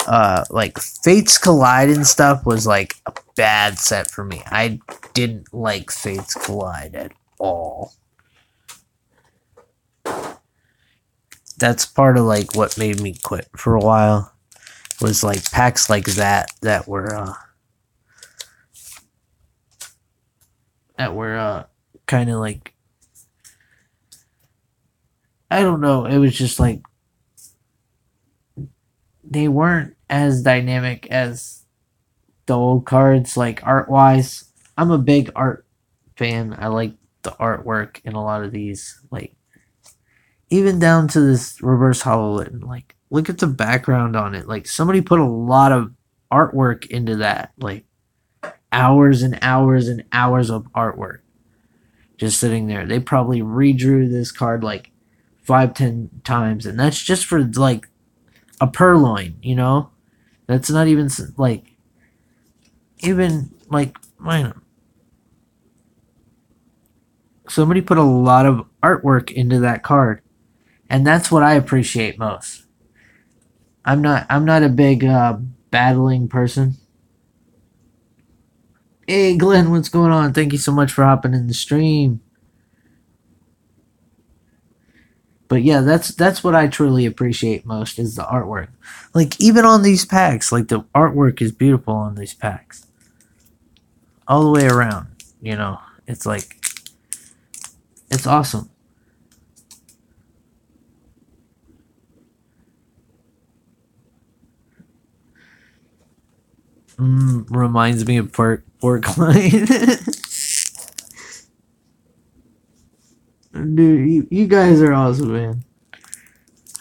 Uh like Fates Collide and stuff was like a bad set for me. I didn't like Fates Collide at all. That's part of like what made me quit for a while. Was like packs like that that were uh that were uh kind of like I don't know. It was just like they weren't as dynamic as the old cards, like art wise. I'm a big art fan. I like the artwork in a lot of these, like even down to this reverse holo Like, look at the background on it. Like somebody put a lot of artwork into that. Like hours and hours and hours of artwork just sitting there. They probably redrew this card like five, ten times, and that's just for like a Purrloin, you know. That's not even like even like mine. Somebody put a lot of artwork into that card, and that's what I appreciate most. I'm not I'm not a big uh, battling person. Hey Glenn, what's going on? Thank you so much for hopping in the stream. But yeah that's that's what i truly appreciate most is the artwork. Like even on these packs like the artwork is beautiful on these packs. All the way around you know it's like it's awesome. Mm, reminds me of pork pork line Dude, you, you guys are awesome, man.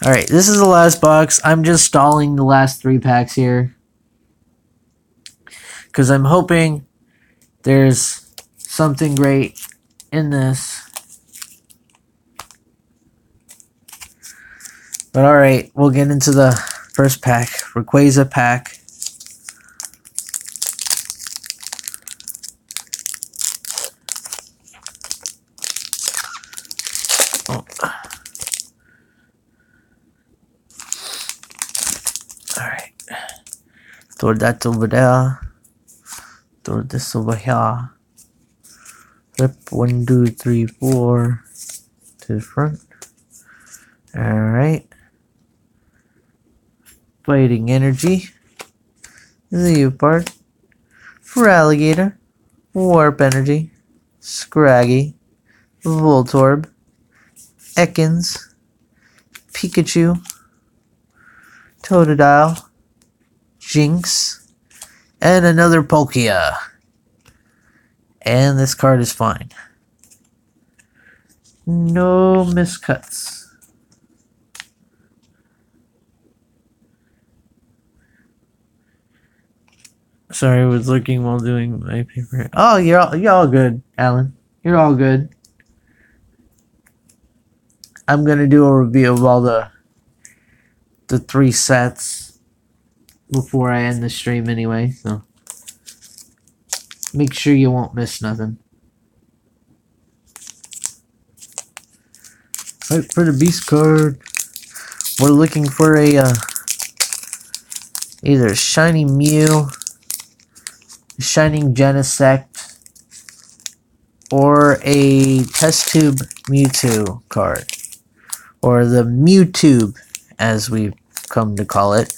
Alright, this is the last box. I'm just stalling the last three packs here. Because I'm hoping there's something great in this. But alright, we'll get into the first pack. Rayquaza pack. Throw that over there. Throw this over here. Flip one, two, three, four to the front. Alright. Fighting energy. The U part. Feraligatr. Warp energy. Scraggy. Voltorb. Ekans. Pikachu. Totodile. Jynx, and another Palkia. And this card is fine. No miscuts. Sorry, I was looking while doing my paper. Oh, you're all, you're all good, Alan. You're all good. I'm gonna do a review of all the the three sets before I end the stream anyway, so make sure you won't miss nothing. Right for the beast card. We're looking for a uh, either a shiny Mew, shining Genesect, or a test tube Mewtwo card, or the Mewtube as we've come to call it.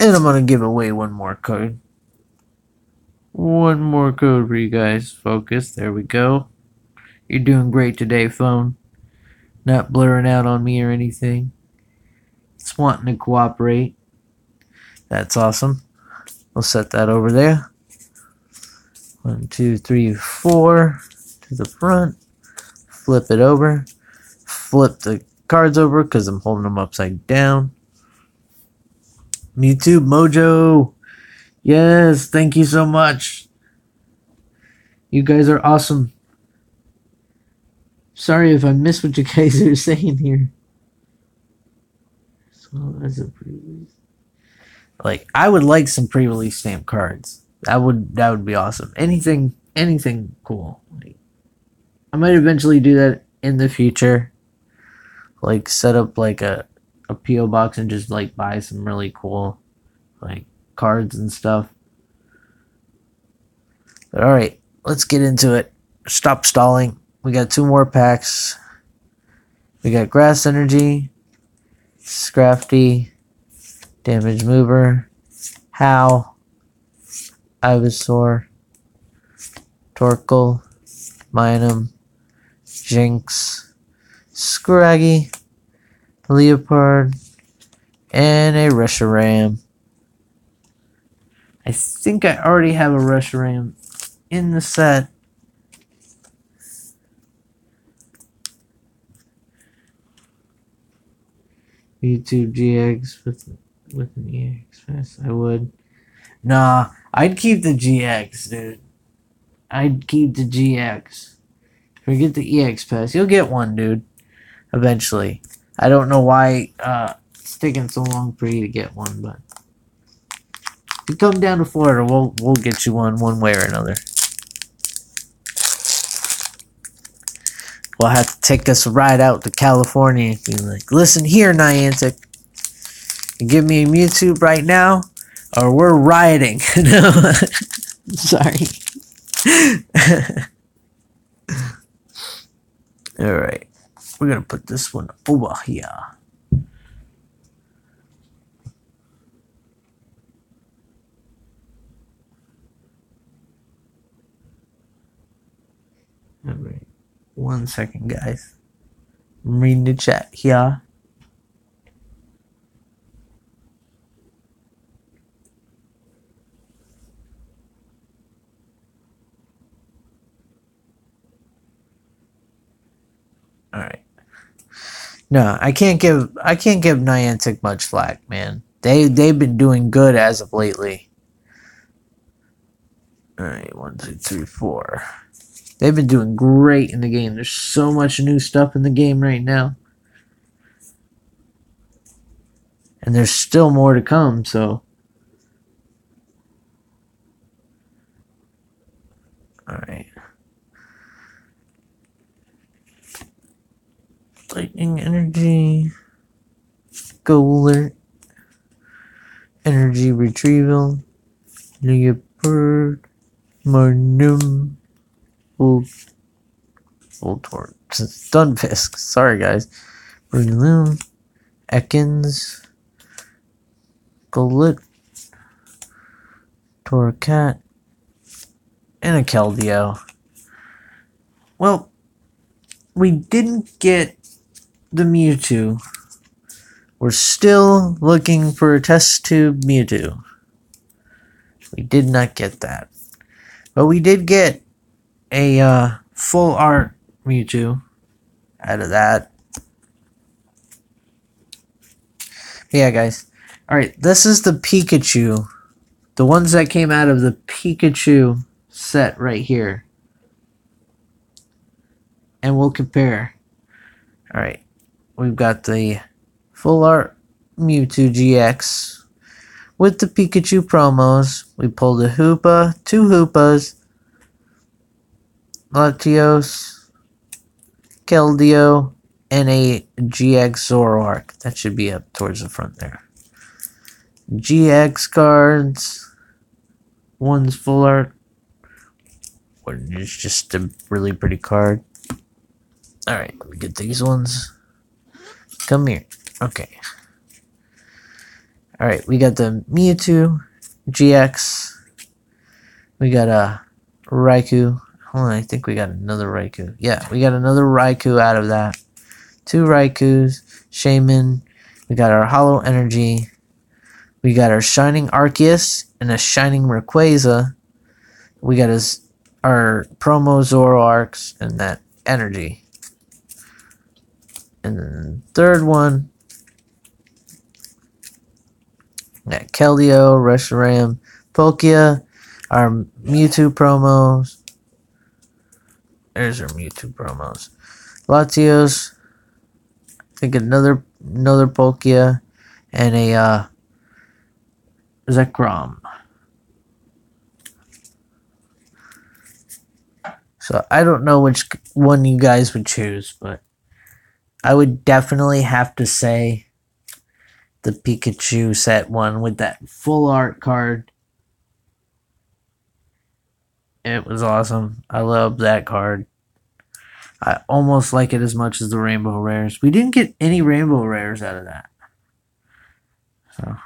And I'm gonna give away one more code. One more code for you guys. Focus. There we go. You're doing great today, phone. Not blurring out on me or anything. It's wanting to cooperate. That's awesome. We'll set that over there. One, two, three, four to the front. Flip it over. Flip the cards over because I'm holding them upside down. YouTube Mojo. Yes, thank you so much. You guys are awesome. Sorry if I missed what you guys are saying here. So that's a pre-release. Like I would like some pre-release stamp cards. That would that would be awesome. Anything anything cool. Like, I might eventually do that in the future. Like set up like a a PO box and just like buy some really cool like cards and stuff. But all right, let's get into it. Stop stalling. We got two more packs. We got Grass Energy, Scrafty, Damage Mover, How, Ivysaur, Torkoal, Minun, Jynx, Scraggy, Leopard, and a Reshiram. I think I already have a Reshiram in the set. Mewtwo GX with with an EX I would. Nah, I'd keep the GX, dude. I'd keep the GX. Forget the EX pass. You'll get one, dude. Eventually. I don't know why uh, it's taking so long for you to get one, but if you come down to Florida, we'll we'll get you one one way or another. We'll have to take us a ride out to California and be like, listen here, Niantic. You give me a Mewtwo right now, or we're rioting. no, sorry. All right, we're gonna put this one over here. One second, guys. I'm reading the chat here. All right. No, I can't give I can't give Niantic much flack, man. They they've been doing good as of lately. All right, one, two, three, four. They've been doing great in the game. There's so much new stuff in the game right now. And there's still more to come, so. Alright. Lightning energy. Golett. Energy retrieval. Leopard. Marnum. Full torch. Stunfisk. Sorry, guys. Breloom. Ekans. Golett. Torracat. And a Keldeo. Well, we didn't get the Mewtwo. We're still looking for a test tube Mewtwo. We did not get that. But we did get a uh, full art Mewtwo out of that. Yeah, guys. Alright, this is the Pikachu. The ones that came out of the Pikachu set right here. And we'll compare. Alright, we've got the full art Mewtwo GX with the Pikachu promos. We pulled a Hoopa, two Hoopas, Latios, Keldeo, and a GX Zoroark. That should be up towards the front there. GX cards. One's full art. One is just a really pretty card. Alright, let me get these ones. Come here. Okay. Alright, we got the Mewtwo GX. We got a Raikou. Hold on, I think we got another Raikou. Yeah, we got another Raikou out of that. Two Raikous, Shaymin. We got our Holo Energy. We got our Shining Arceus and a Shining Rayquaza. We got his our promo Zoroarks and that energy. And then the third one, got Keldeo, Reshiram, Palkia, our Mewtwo promos. There's our Mewtwo promos. Latios, I think another another Palkia, and a uh, Zekrom. So I don't know which one you guys would choose, but I would definitely have to say the Pikachu set one with that full art card. It was awesome. I love that card. I almost like it as much as the Rainbow Rares. We didn't get any Rainbow Rares out of that. So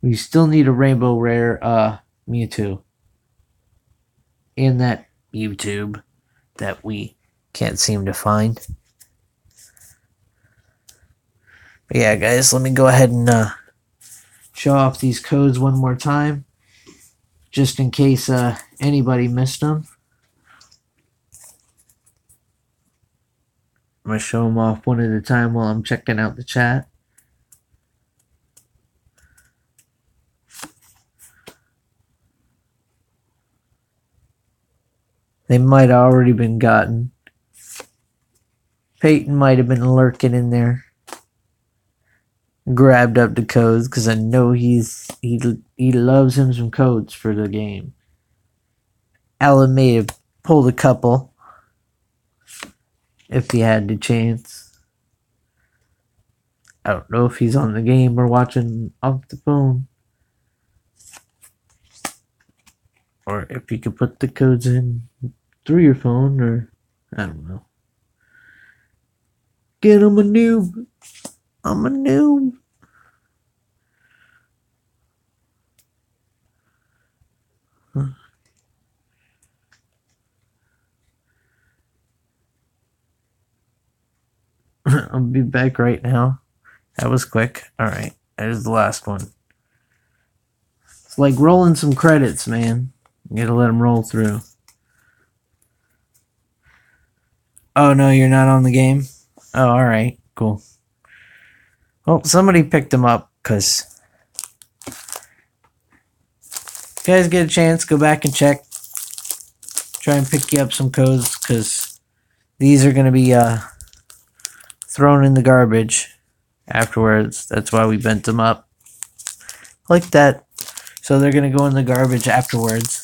we still need a Rainbow Rare uh Mewtwo in that YouTube that we can't seem to find. But yeah, guys, let me go ahead and uh, show off these codes one more time, just in case uh, anybody missed them. I'm going to show them off one at a time while I'm checking out the chat. They might have already been gotten. Peyton might have been lurking in there. Grabbed up the codes because I know he's he he loves him some codes for the game. Alan may have pulled a couple if he had the chance. I don't know if he's on the game or watching off the phone. Or if you could put the codes in through your phone, or I don't know. Get him a noob. I'm a noob. I'll be back right now. That was quick. Alright, there's the last one. It's like rolling some credits, man. You gotta let them roll through. Oh, no, you're not on the game? Oh, alright, cool. Well, somebody picked them up, because... you guys get a chance, go back and check. Try and pick you up some codes, because these are going to be, uh thrown in the garbage afterwards. That's why we bent them up like that. So they're going to go in the garbage afterwards.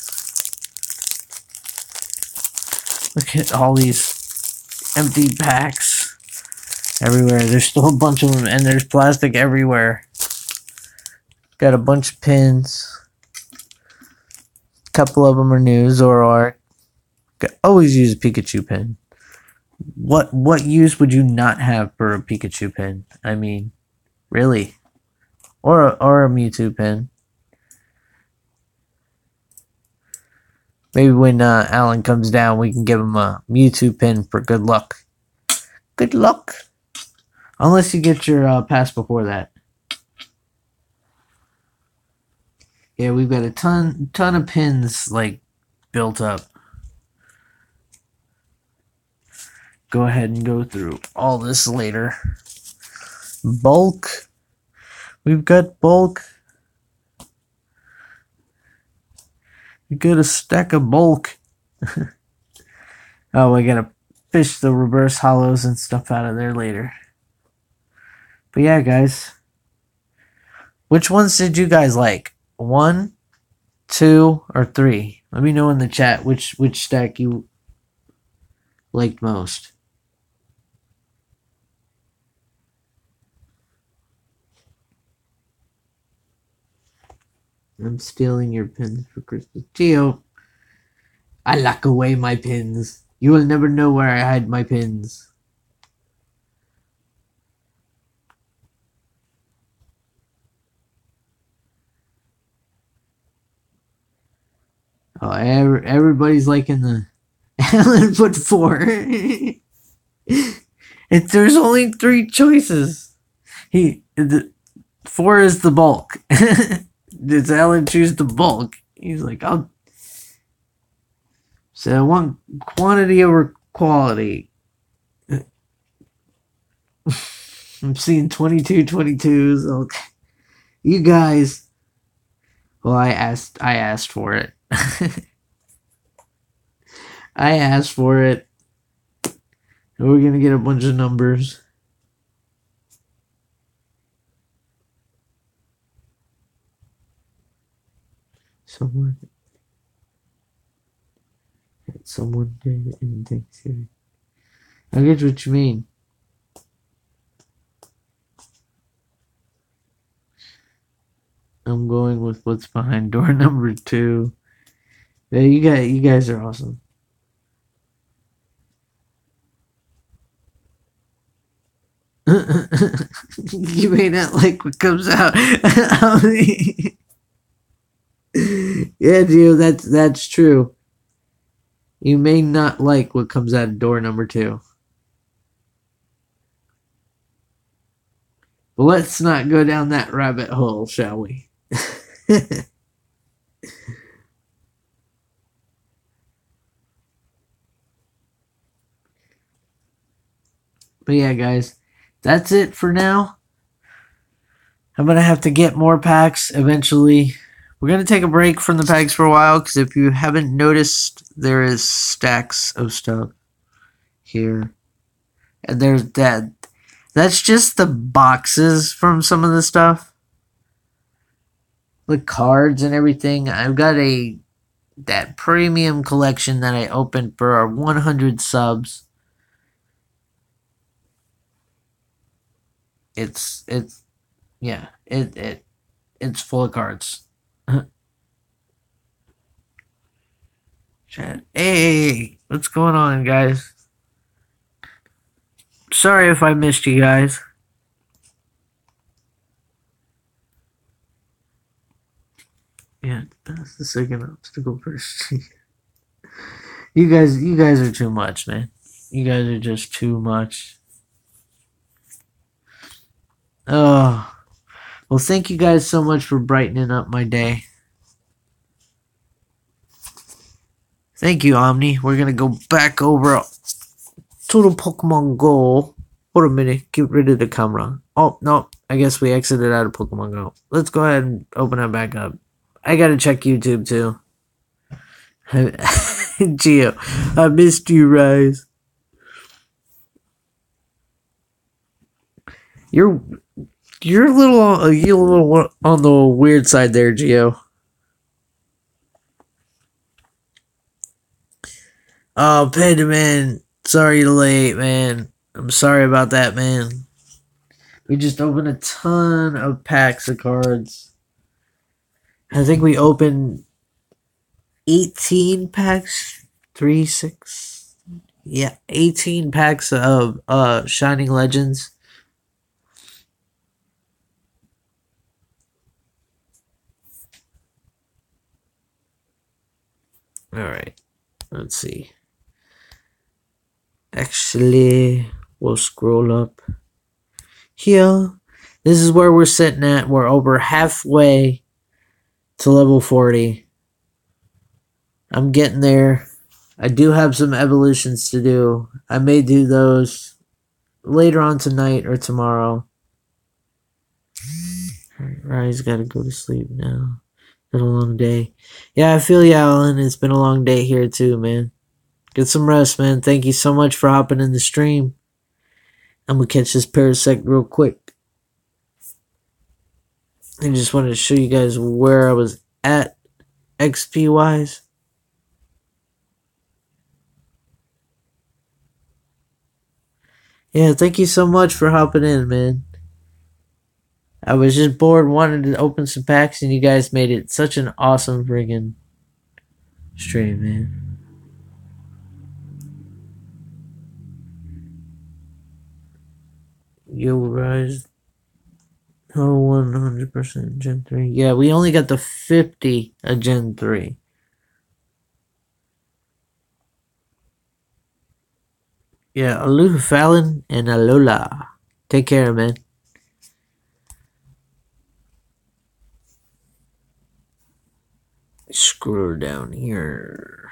Look at all these empty packs everywhere. There's still a bunch of them, and there's plastic everywhere. Got a bunch of pins. A couple of them are new. Zoroark. Always use a Pikachu pin what what use would you not have for a Pikachu pin? I mean, really, or a, or a Mewtwo pin. Maybe when uh, Alan comes down, we can give him a Mewtwo pin for good luck. Good luck, unless you get your uh, pass before that. Yeah, we've got a ton ton of pins like built up. go ahead and go through all this later. Bulk. We've got bulk. We got a stack of bulk. oh, we gotta fish the reverse holos and stuff out of there later. But yeah, guys. Which ones did you guys like? One, two, or three? Let me know in the chat which which stack you liked most. I'm stealing your pins for Christmas. Geo, I lock away my pins. You will never know where I hide my pins. Oh, everybody's liking the Alan put four. it, there's only three choices. He the four is the bulk. Does Alan choose the bulk? He's like, I'll. So I want quantity over quality. I'm seeing 22 22s. Okay. You guys. Well, I asked. I asked for it. I asked for it. We're gonna get a bunch of numbers. Someone. Someone did in Thanksgiving. I get what you mean. I'm going with what's behind door number two. Yeah, you guys, you guys are awesome. you may not like what comes out. yeah, dude, that's that's true. You may not like what comes out of door number two. But let's not go down that rabbit hole, shall we? but yeah, guys, that's it for now. I'm gonna have to get more packs eventually. We're gonna take a break from the packs for a while because if you haven't noticed, there is stacks of stuff here, and there's that. That's just the boxes from some of the stuff, the cards and everything. I've got a that premium collection that I opened for our 100 subs. It's it's yeah it it it's full of cards. Chat. Hey, what's going on, guys? Sorry if I missed you guys. Yeah, that's the second obstacle first. you guys, you guys are too much, man. You guys are just too much. Oh, well, thank you guys so much for brightening up my day. Thank you, Omni. We're gonna go back over to the Pokemon Go. Hold a minute. Get rid of the camera. Oh, no. I guess we exited out of Pokemon Go. Let's go ahead and open it back up. I gotta check YouTube too. Geo, I missed you, Rise. You're you're a little uh, you're a little on the weird side there, Geo. Oh, Panda Man, sorry you're late, man. I'm sorry about that, man. We just opened a ton of packs of cards. I think we opened 18 packs, 3, 6, yeah, 18 packs of uh Shining Legends. All right, let's see. Actually, we'll scroll up here. This is where we're sitting at. We're over halfway to level 40. I'm getting there. I do have some evolutions to do. I may do those later on tonight or tomorrow. Rise gotta go to sleep now. Been a long day. Yeah, I feel you, Alan. It's been a long day here too, man. Get some rest, man. Thank you so much for hopping in the stream. I'm gonna catch this parasect real quick. I just wanted to show you guys where I was at XP wise. Yeah, thank you so much for hopping in, man. I was just bored, wanted to open some packs, and you guys made it such an awesome friggin' stream, man. Yo, Rise. Oh, 100% Gen 3. Yeah, we only got the 50 of Gen 3. Yeah, Aloha Fallon and Alola. Take care, man. Screw down here.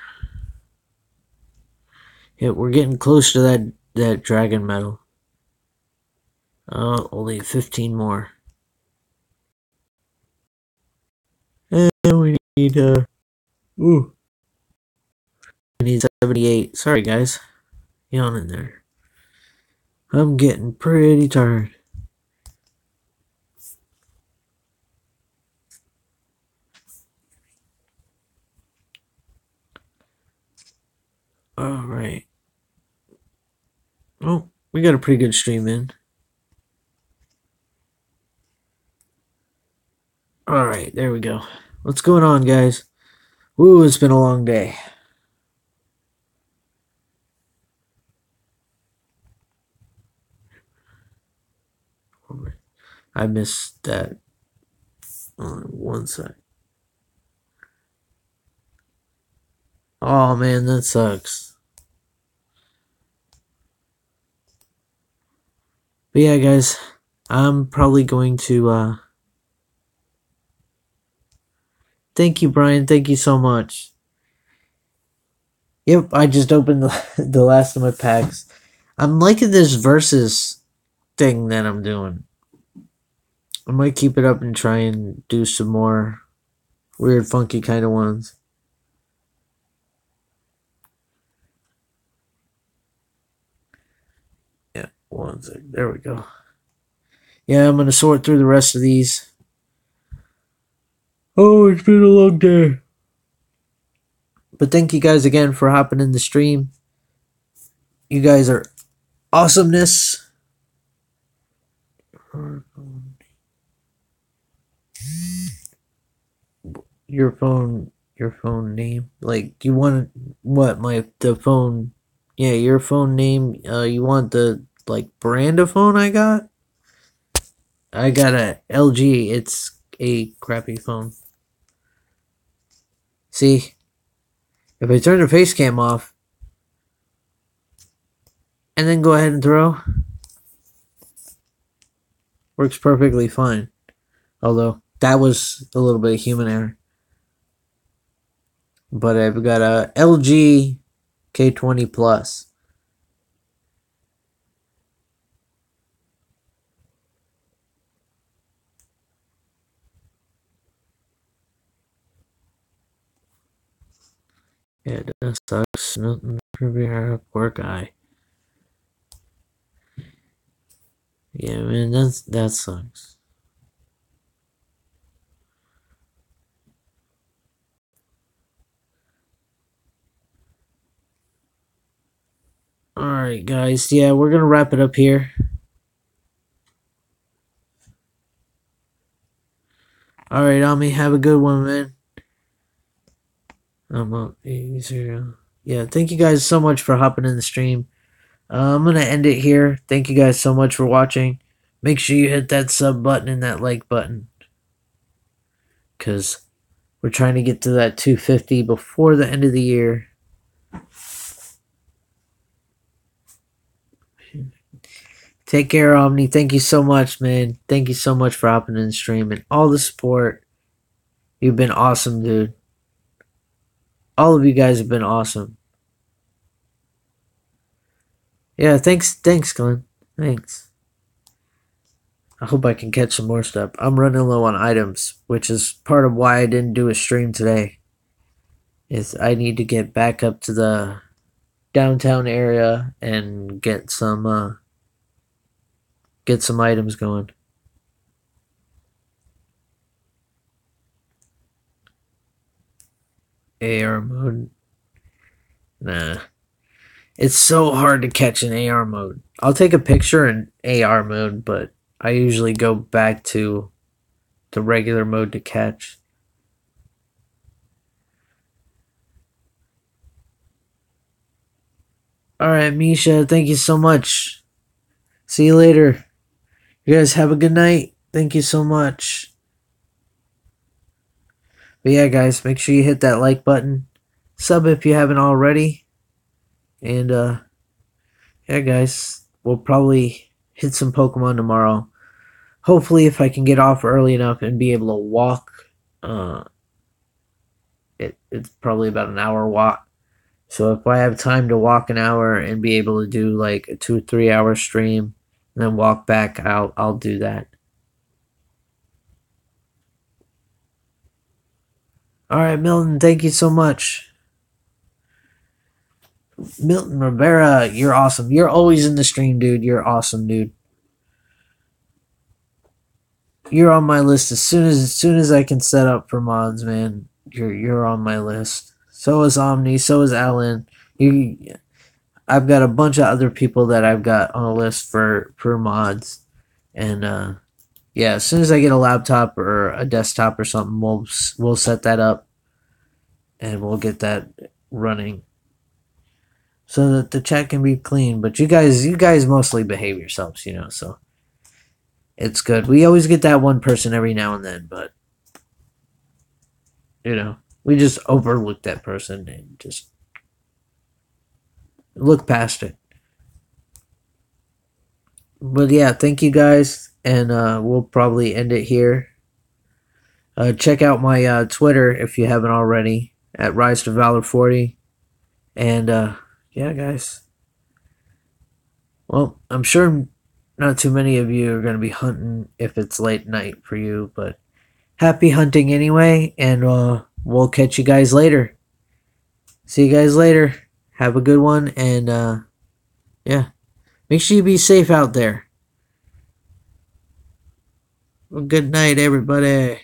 Yeah, we're getting close to that that dragon medal. Oh, only 15 more. And we need, uh, ooh. We need 78. Sorry, guys. Yawning there. I'm getting pretty tired. All right. Oh, we got a pretty good stream in. All right, there we go. What's going on, guys? Woo, it's been a long day. I missed that. On one side. Oh man, that sucks. But yeah, guys, I'm probably going to, uh, thank you, Brian. Thank you so much. Yep, I just opened the, the last of my packs. I'm liking this versus thing that I'm doing. I might keep it up and try and do some more weird, funky kind of ones. Yeah, one sec. There we go. Yeah, I'm gonna sort through the rest of these. Oh, it's been a long day. But thank you guys again for hopping in the stream. You guys are awesomeness. Your phone, your phone name. Like, you want what? My the phone. Yeah, your phone name. Uh, you want the like brand of phone I got? I got a LG. It's a crappy phone. See, if I turn the face cam off and then go ahead and throw, works perfectly fine. Although that was a little bit of human error. But I've got a LG K20 Plus. Yeah, that sucks. Nothing for your poor guy. Yeah, man, that's that sucks. Alright, guys. Yeah, we're to wrap it up here. Alright, Ami, have a good one, man. I'm zero. Yeah, thank you guys so much for hopping in the stream. Uh, I'm gonna end it here. Thank you guys so much for watching. Make sure you hit that sub button and that like button, cause we're trying to get to that 250 before the end of the year. Take care, Omni. Thank you so much, man. Thank you so much for hopping in the stream and all the support. You've been awesome, dude. All of you guys have been awesome. Yeah, thanks, thanks, Glenn. Thanks. I hope I can catch some more stuff. I'm running low on items, which is part of why I didn't do a stream today. Is I need to get back up to the downtown area and get some uh, get some items going. AR mode. Nah. It's so hard to catch in AR mode. I'll take a picture in AR mode, but I usually go back to the regular mode to catch. Alright, Misha, thank you so much. See you later. You guys have a good night. Thank you so much. But yeah, guys, make sure you hit that like button. Sub if you haven't already. And, uh, yeah, guys, we'll probably hit some Pokemon tomorrow. Hopefully, if I can get off early enough and be able to walk, uh, it, it's probably about an hour walk. So if I have time to walk an hour and be able to do like a two three hour stream and then walk back, I'll I'll do that. All right, Milton, thank you so much. Milton Rivera, you're awesome. You're always in the stream, dude. You're awesome, dude. You're on my list as soon as as soon as I can set up for mods, man. You're you're on my list. So is Omni. So is Alan. You, I've got a bunch of other people that I've got on a list for for mods, and uh, yeah, as soon as I get a laptop or a desktop or something, we'll we'll set that up, and we'll get that running so that the chat can be clean. But you guys, you guys mostly behave yourselves, you know. So it's good. We always get that one person every now and then, but you know, we just overlook that person and just look past it. But yeah, thank you guys, and uh, we'll probably end it here. Uh, check out my uh, Twitter if you haven't already at Rise to Valor 40. And uh, yeah, guys. Well, I'm sure not too many of you are going to be hunting if it's late night for you, but happy hunting anyway, and uh, we'll catch you guys later. See you guys later. Have a good one, and uh, yeah, make sure you be safe out there. Well, good night, everybody.